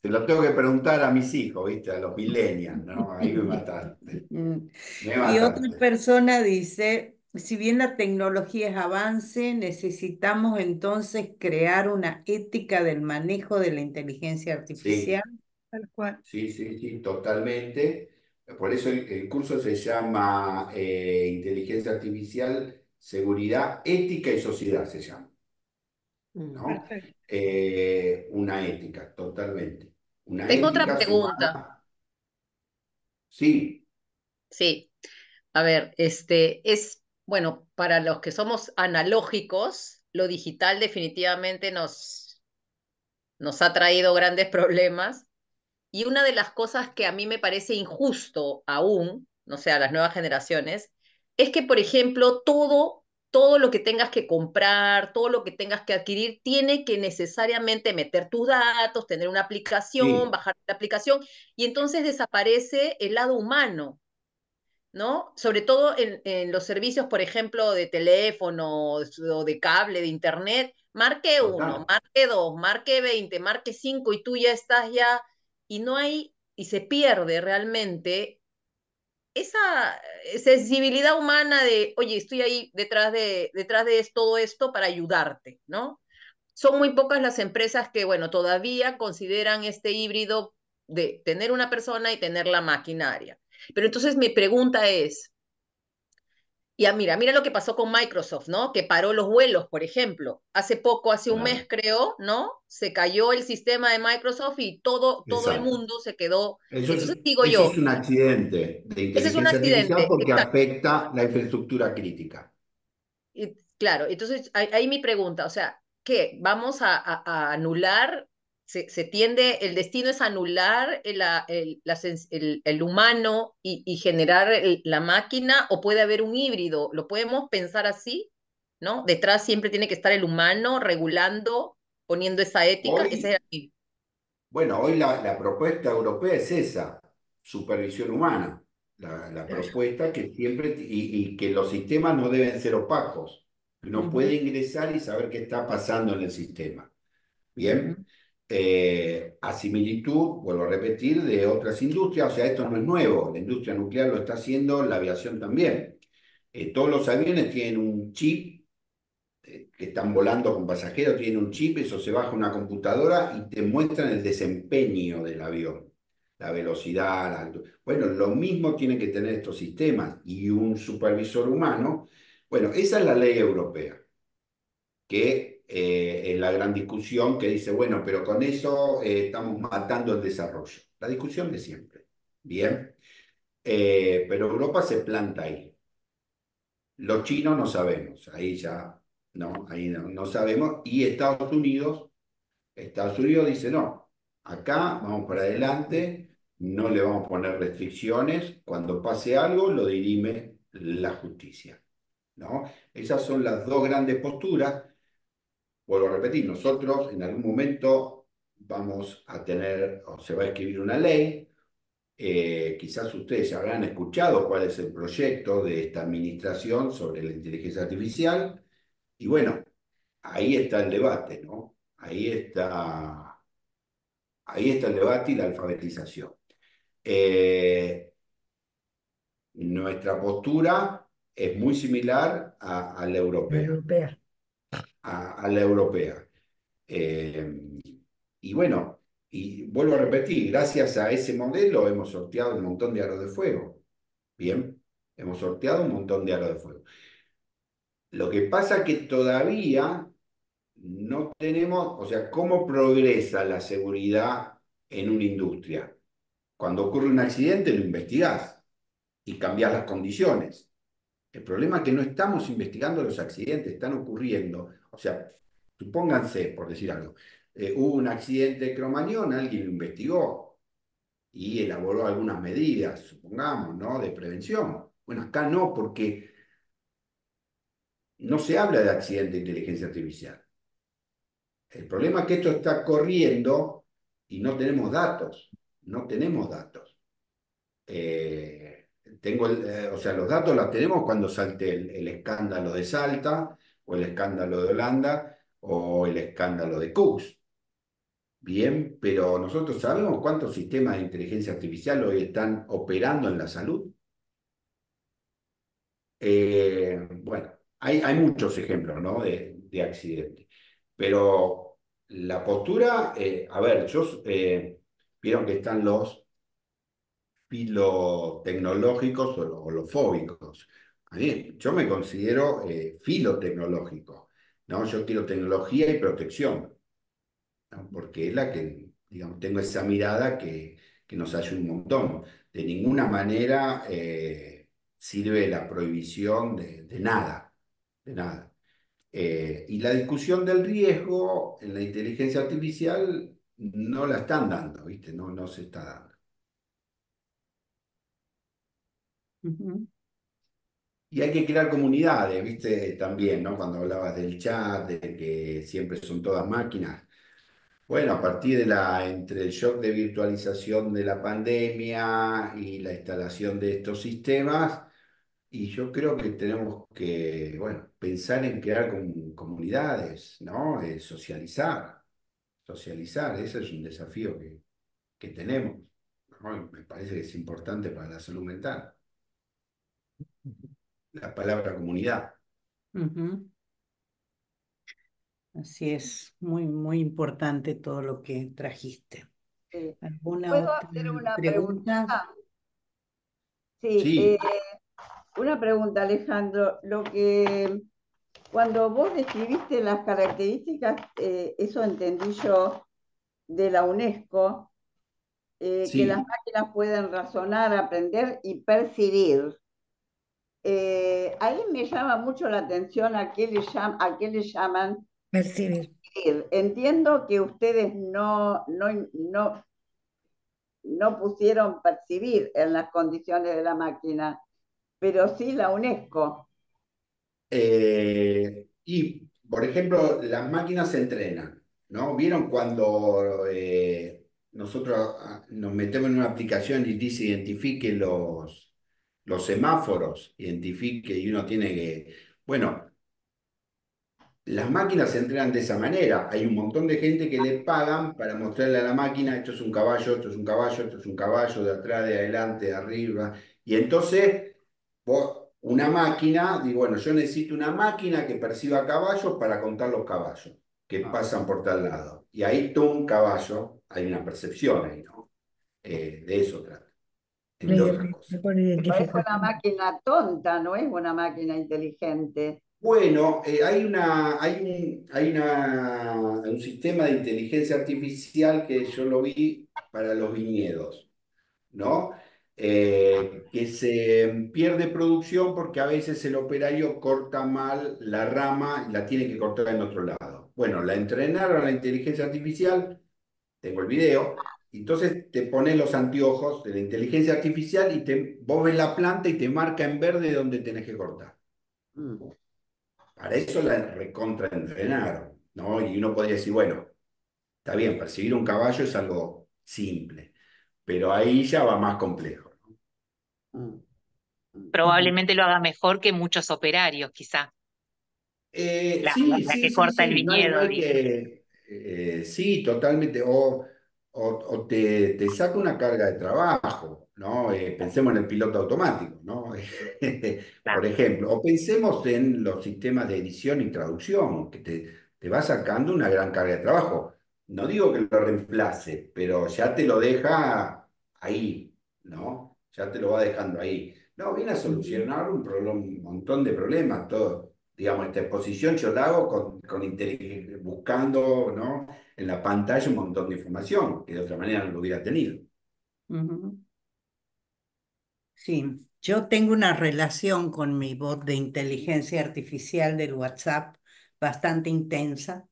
se lo tengo que preguntar a mis hijos, ¿viste? A los millennials, ¿no? Ahí me mataste. (laughs) Mm. Y otra persona dice, si bien la tecnología es avance, necesitamos entonces crear una ética del manejo de la inteligencia artificial. Sí, sí, sí, totalmente. Por eso el, curso se llama eh, Inteligencia Artificial, Seguridad, Ética y Sociedad, se llama. Mm, ¿no? Eh, una ética, totalmente. Tengo otra pregunta. Sí. Sí. A ver, este, es bueno, para los que somos analógicos, lo digital definitivamente nos, nos ha traído grandes problemas. Y una de las cosas que a mí me parece injusto aún, no sé, a las nuevas generaciones, es que, por ejemplo, todo, todo lo que tengas que comprar, todo lo que tengas que adquirir, tiene que necesariamente meter tus datos, tener una aplicación, bajar la aplicación, y entonces desaparece el lado humano. ¿No? Sobre todo en, los servicios, por ejemplo, de teléfono o de cable, de internet, marque uno, marque dos, marque veinte, marque cinco y tú ya estás ya, y no hay, y se pierde realmente esa sensibilidad humana de, oye, estoy ahí detrás de, detrás de todo esto para ayudarte, ¿no? Son muy pocas las empresas que, bueno, todavía consideran este híbrido de tener una persona y tener la maquinaria. Pero entonces mi pregunta es, ya mira, mira lo que pasó con Microsoft, ¿no? Que paró los vuelos, por ejemplo. Hace poco, hace un mes creo, ¿no? Se cayó el sistema de Microsoft y todo, todo el mundo se quedó. Eso entonces es, digo yo. es un accidente de inteligencia es un accidente, porque afecta la infraestructura crítica. Y, claro, entonces ahí, ahí mi pregunta, o sea, ¿qué? ¿Vamos a, a- a anular? Se, se tiende, el destino es anular el, el, el- el humano y, y generar la máquina, o puede haber un híbrido. ¿Lo podemos pensar así? ¿No? Detrás siempre tiene que estar el humano regulando, poniendo esa ética. Hoy, Ese es el- bueno, hoy la, la propuesta europea es esa, supervisión humana. La, la propuesta que siempre, y, y que los sistemas no deben ser opacos. Uno puede ingresar y saber qué está pasando en el sistema. Bien. Eh, a similitud, vuelvo a repetir, de otras industrias, o sea, esto no es nuevo, la industria nuclear lo está haciendo, la aviación también. Eh, todos los aviones tienen un chip eh, que están volando con pasajeros, tienen un chip, eso se baja una computadora y te muestran el desempeño del avión, la velocidad, la altura. Bueno, lo mismo tienen que tener estos sistemas y un supervisor humano. Bueno, esa es la ley europea que eh, es la gran discusión que dice, bueno, pero con eso eh, estamos matando el desarrollo. La discusión de siempre. Bien. Eh, pero Europa se planta ahí. Los chinos no sabemos, ahí ya, no, ahí no, no sabemos. Y Estados Unidos, Estados Unidos dice, no, acá vamos para adelante, no le vamos a poner restricciones, cuando pase algo lo dirime la justicia. ¿no? Esas son las dos grandes posturas vuelvo a repetir, nosotros en algún momento vamos a tener, o se va a escribir una ley, eh, quizás ustedes habrán escuchado cuál es el proyecto de esta administración sobre la inteligencia artificial, y bueno, ahí está el debate, ¿no? Ahí está, ahí está el debate y la alfabetización. Eh, nuestra postura es muy similar a, a la europea. Europea. A, la europea. Eh, y bueno, y vuelvo a repetir, gracias a ese modelo hemos sorteado un montón de aros de fuego. Bien, hemos sorteado un montón de aros de fuego. Lo que pasa es que todavía no tenemos, o sea, ¿cómo progresa la seguridad en una industria? Cuando ocurre un accidente lo investigás y cambiás las condiciones. El problema es que no estamos investigando los accidentes, están ocurriendo. O sea, supónganse, por decir algo, eh, hubo un accidente de Cromañón, alguien lo investigó y elaboró algunas medidas, supongamos, ¿no? De prevención. Bueno, acá no, porque no se habla de accidente de inteligencia artificial. El problema es que esto está corriendo y no tenemos datos, no tenemos datos. Eh, tengo eh, o sea, los datos los tenemos cuando salte el escándalo de Salta, o el escándalo de Holanda, o el escándalo de Cooks. Bien, pero nosotros sabemos cuántos sistemas de inteligencia artificial hoy están operando en la salud. Eh, bueno, hay, hay muchos ejemplos, ¿no? de, de accidentes. Pero la postura, eh, a ver, yo, eh, vieron que están los lo- o los fóbicos. A mí, yo me considero eh, filotecnológico, ¿no? Yo quiero tecnología y protección. Porque es la que, digamos, tengo esa mirada que, que nos ayuda un montón. De ninguna manera eh, sirve la prohibición de, nada, de nada. Eh, y la discusión del riesgo en la inteligencia artificial no la están dando, ¿viste? No, no se está dando. Ujú. Y hay que crear comunidades, ¿viste? También, ¿no? Cuando hablabas del chat, de que siempre son todas máquinas. Bueno, a partir de la, entre el shock de virtualización de la pandemia y la instalación de estos sistemas, y yo creo que tenemos que, bueno, pensar en crear com- comunidades, ¿no? Eh, socializar, socializar, ese es un desafío que, que tenemos, me parece que es importante para la salud mental, la palabra comunidad. Así es, muy, muy importante todo lo que trajiste. Sí. ¿Alguna ¿Puedo otra hacer una pregunta? pregunta? Sí, Sí. eh, una pregunta, Alejandro. Lo que cuando vos describiste las características, eh, eso entendí yo de la UNESCO, eh, que las máquinas pueden razonar, aprender y percibir. Eh, ahí me llama mucho la atención a qué le llam- a qué le llaman Percibir. Entiendo que ustedes no, no, no, no pusieron percibir en las condiciones de la máquina, pero sí la UNESCO. Eh, y, por ejemplo, las máquinas se entrenan, ¿no? ¿Vieron cuando eh, nosotros ah, nos metemos en una aplicación y dice identifique los, los semáforos, identifique y uno tiene que... Bueno, las máquinas se entrenan de esa manera. Hay un montón de gente que le pagan para mostrarle a la máquina, esto es un caballo, esto es un caballo, esto es un caballo, de atrás, de adelante, de arriba. Y entonces, una máquina, digo, bueno, yo necesito una máquina que perciba caballos para contar los caballos que ah. pasan por tal lado. Y ahí tú un caballo, hay una percepción ahí, ¿no? Eh, de eso trata. Es una máquina tonta, no es una máquina inteligente. Bueno, eh, hay, una, hay, un, hay una, un sistema de inteligencia artificial que yo lo vi para los viñedos, ¿no? Eh, que se pierde producción porque a veces el operario corta mal la rama y la tiene que cortar en otro lado. Bueno, la entrenaron a la inteligencia artificial, tengo el video, entonces te pones los anteojos de la inteligencia artificial y te, vos ves la planta y te marca en verde dónde tenés que cortar. Mm. Para eso la recontraentrenaron, ¿no? Y uno podría decir, bueno, está bien, perseguir un caballo es algo simple, pero ahí ya va más complejo. Mm. Probablemente lo haga mejor que muchos operarios, quizá. Eh, la, sí, que corta el viñedo. Eh, sí, totalmente. O, o, te, te, saca una carga de trabajo, ¿no? Eh, pensemos en el piloto automático, ¿no? (laughs) Por ejemplo, o pensemos en los sistemas de edición y traducción, que te, te va sacando una gran carga de trabajo. No digo que lo reemplace, pero ya te lo deja ahí, ¿no? Ya te lo va dejando ahí. No, viene a solucionar un, un montón de problemas, todo digamos, esta exposición yo la hago con, con buscando ¿no? en la pantalla un montón de información que de otra manera no lo hubiera tenido. Sí, yo tengo una relación con mi bot de inteligencia artificial del WhatsApp bastante intensa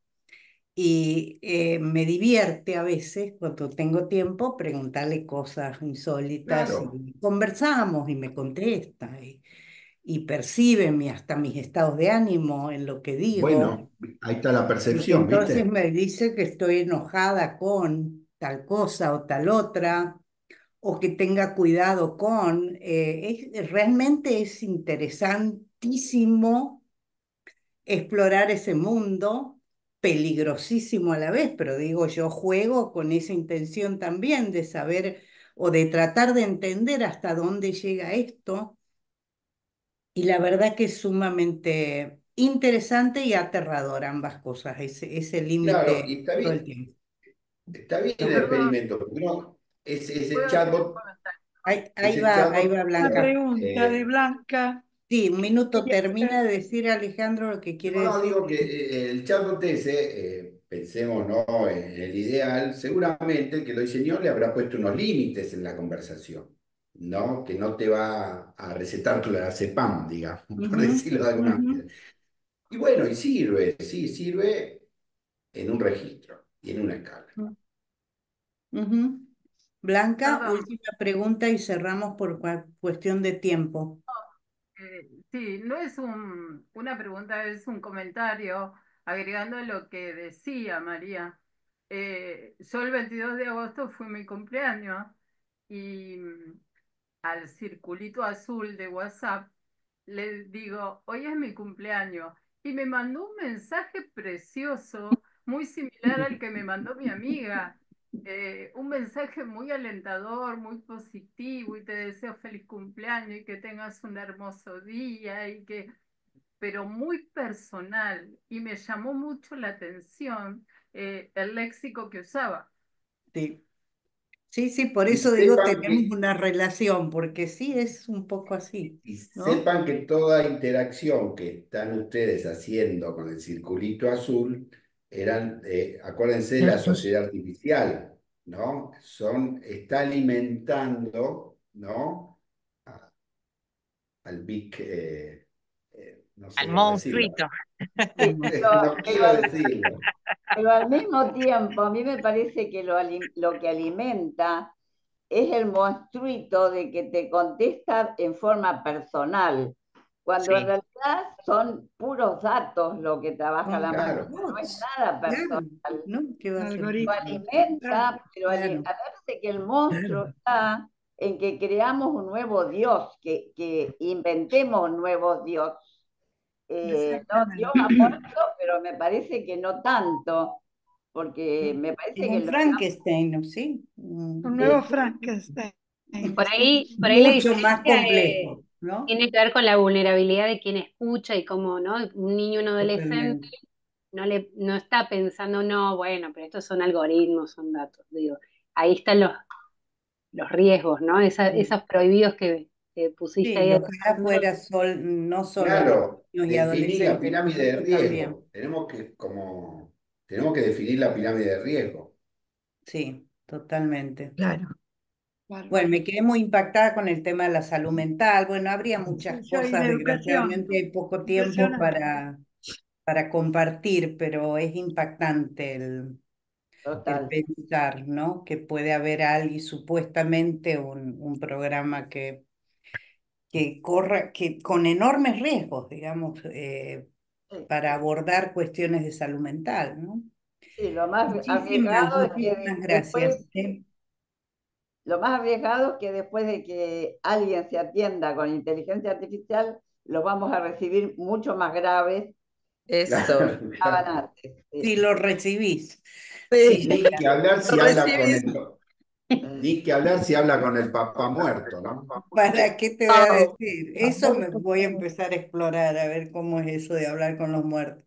y eh, me divierte a veces cuando tengo tiempo preguntarle cosas insólitas y conversamos y me contesta. Y, y percibe hasta mis estados de ánimo en lo que digo. Bueno, ahí está la percepción. Entonces me dice que estoy enojada con tal cosa o tal otra, o que tenga cuidado con. Eh, realmente es interesantísimo explorar ese mundo, peligrosísimo a la vez, pero digo, yo juego con esa intención también de saber o de tratar de entender hasta dónde llega esto y la verdad que es sumamente interesante y aterrador ambas cosas, ese, ese límite todo el tiempo. Está bien el experimento, no, ese, chatbot. Ahí, va, ahí va Blanca. La pregunta de Blanca. Sí, un minuto, termina de decir Alejandro lo que quiere decir. No, digo que eh, el chatbot ese, eh, pensemos ¿no? en el ideal, seguramente que lo diseñó le habrá puesto unos límites en la conversación. ¿No? Que no te va a recetar clorazepam, digamos, (laughs) por decirlo de alguna manera. Y bueno, y sirve, sí, sirve en un registro y en una escala. Blanca, última pregunta y cerramos por cuestión de tiempo. Eh, sí, no es un, una pregunta, es un comentario agregando lo que decía María. Eh, yo el 22 de agosto fue mi cumpleaños y al circulito azul de WhatsApp, le digo, hoy es mi cumpleaños. Y me mandó un mensaje precioso, muy similar al que me mandó mi amiga. Eh, un mensaje muy alentador, muy positivo y te deseo feliz cumpleaños y que tengas un hermoso día y que, pero muy personal y me llamó mucho la atención eh, el léxico que usaba. Sí. Sí, sí, por eso digo tenemos una relación, porque sí es un poco así. Y sepan que toda interacción que están ustedes haciendo con el circulito azul, eran, eh, acuérdense de la sociedad artificial, ¿no? Son, está alimentando, ¿no? al big, eh, eh, al monstruito. Sí, (laughs) No pero, quiero pero- decirlo. pero al mismo tiempo, a mí me parece que lo, lo que alimenta es el monstruito de que te contesta en forma personal, cuando Sí. en realidad son puros datos lo que trabaja la Claro. máquina, no es nada Claro, personal. ¿no? ¿Qué va a ser? Lo alimenta, pero ali- Claro. parece que el monstruo está en que creamos un nuevo Dios, que, que inventemos un nuevo Dios. Eh, no, ha muerto, pero me parece que no tanto, porque me parece que un lo Frankenstein, ¿no? ¿sí? Un- Un nuevo Frankenstein. Por ahí, por ahí la Mucho más diferencia complejo, ¿no? tiene que ver con la vulnerabilidad de quien escucha y cómo, ¿no? Un niño, un adolescente no le, no está pensando, no, bueno, pero estos son algoritmos, son datos. Digo, ahí están los, los riesgos, ¿no? Esa- Sí. esos prohibidos que, que pusiste Sí, ahí. ojalá fuera sol, no solo Claro, definir la pirámide de también. riesgo. Tenemos que, como, tenemos que definir la pirámide de riesgo. Sí, totalmente. Claro. claro. Bueno, me quedé muy impactada con el tema de la salud mental. Bueno, habría muchas Sí, cosas, desgraciadamente hay poco tiempo para, para compartir, pero es impactante el, el pensar, ¿no? Que puede haber alguien, supuestamente un, un programa que, que corra, que con enormes riesgos, digamos, eh, Sí, para abordar cuestiones de salud mental, ¿no? sí, lo más Muchísimas, arriesgado es que gracias. después, ¿eh? lo más arriesgado es que después de que alguien se atienda con inteligencia artificial, los vamos a recibir mucho más graves Eso. que estaban (laughs) antes. Sí. Si lo recibís. Sí. Sí, que hablar si Lo habla con recibís. el, (laughs) ni que hablar si habla con el papá muerto, ¿no? ¿Para qué te voy a decir? Eso me voy a empezar a explorar, a ver cómo es eso de hablar con los muertos.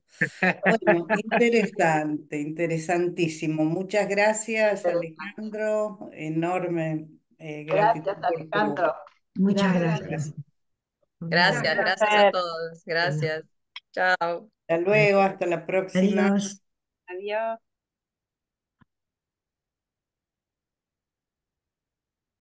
Bueno, (laughs) interesante, interesantísimo. Muchas gracias, Alejandro. Enorme eh, Gracias, Alejandro. Muchas Gracias. gracias. Gracias, gracias a todos. Gracias. Chao. Hasta luego, hasta la próxima. Adiós. Adiós.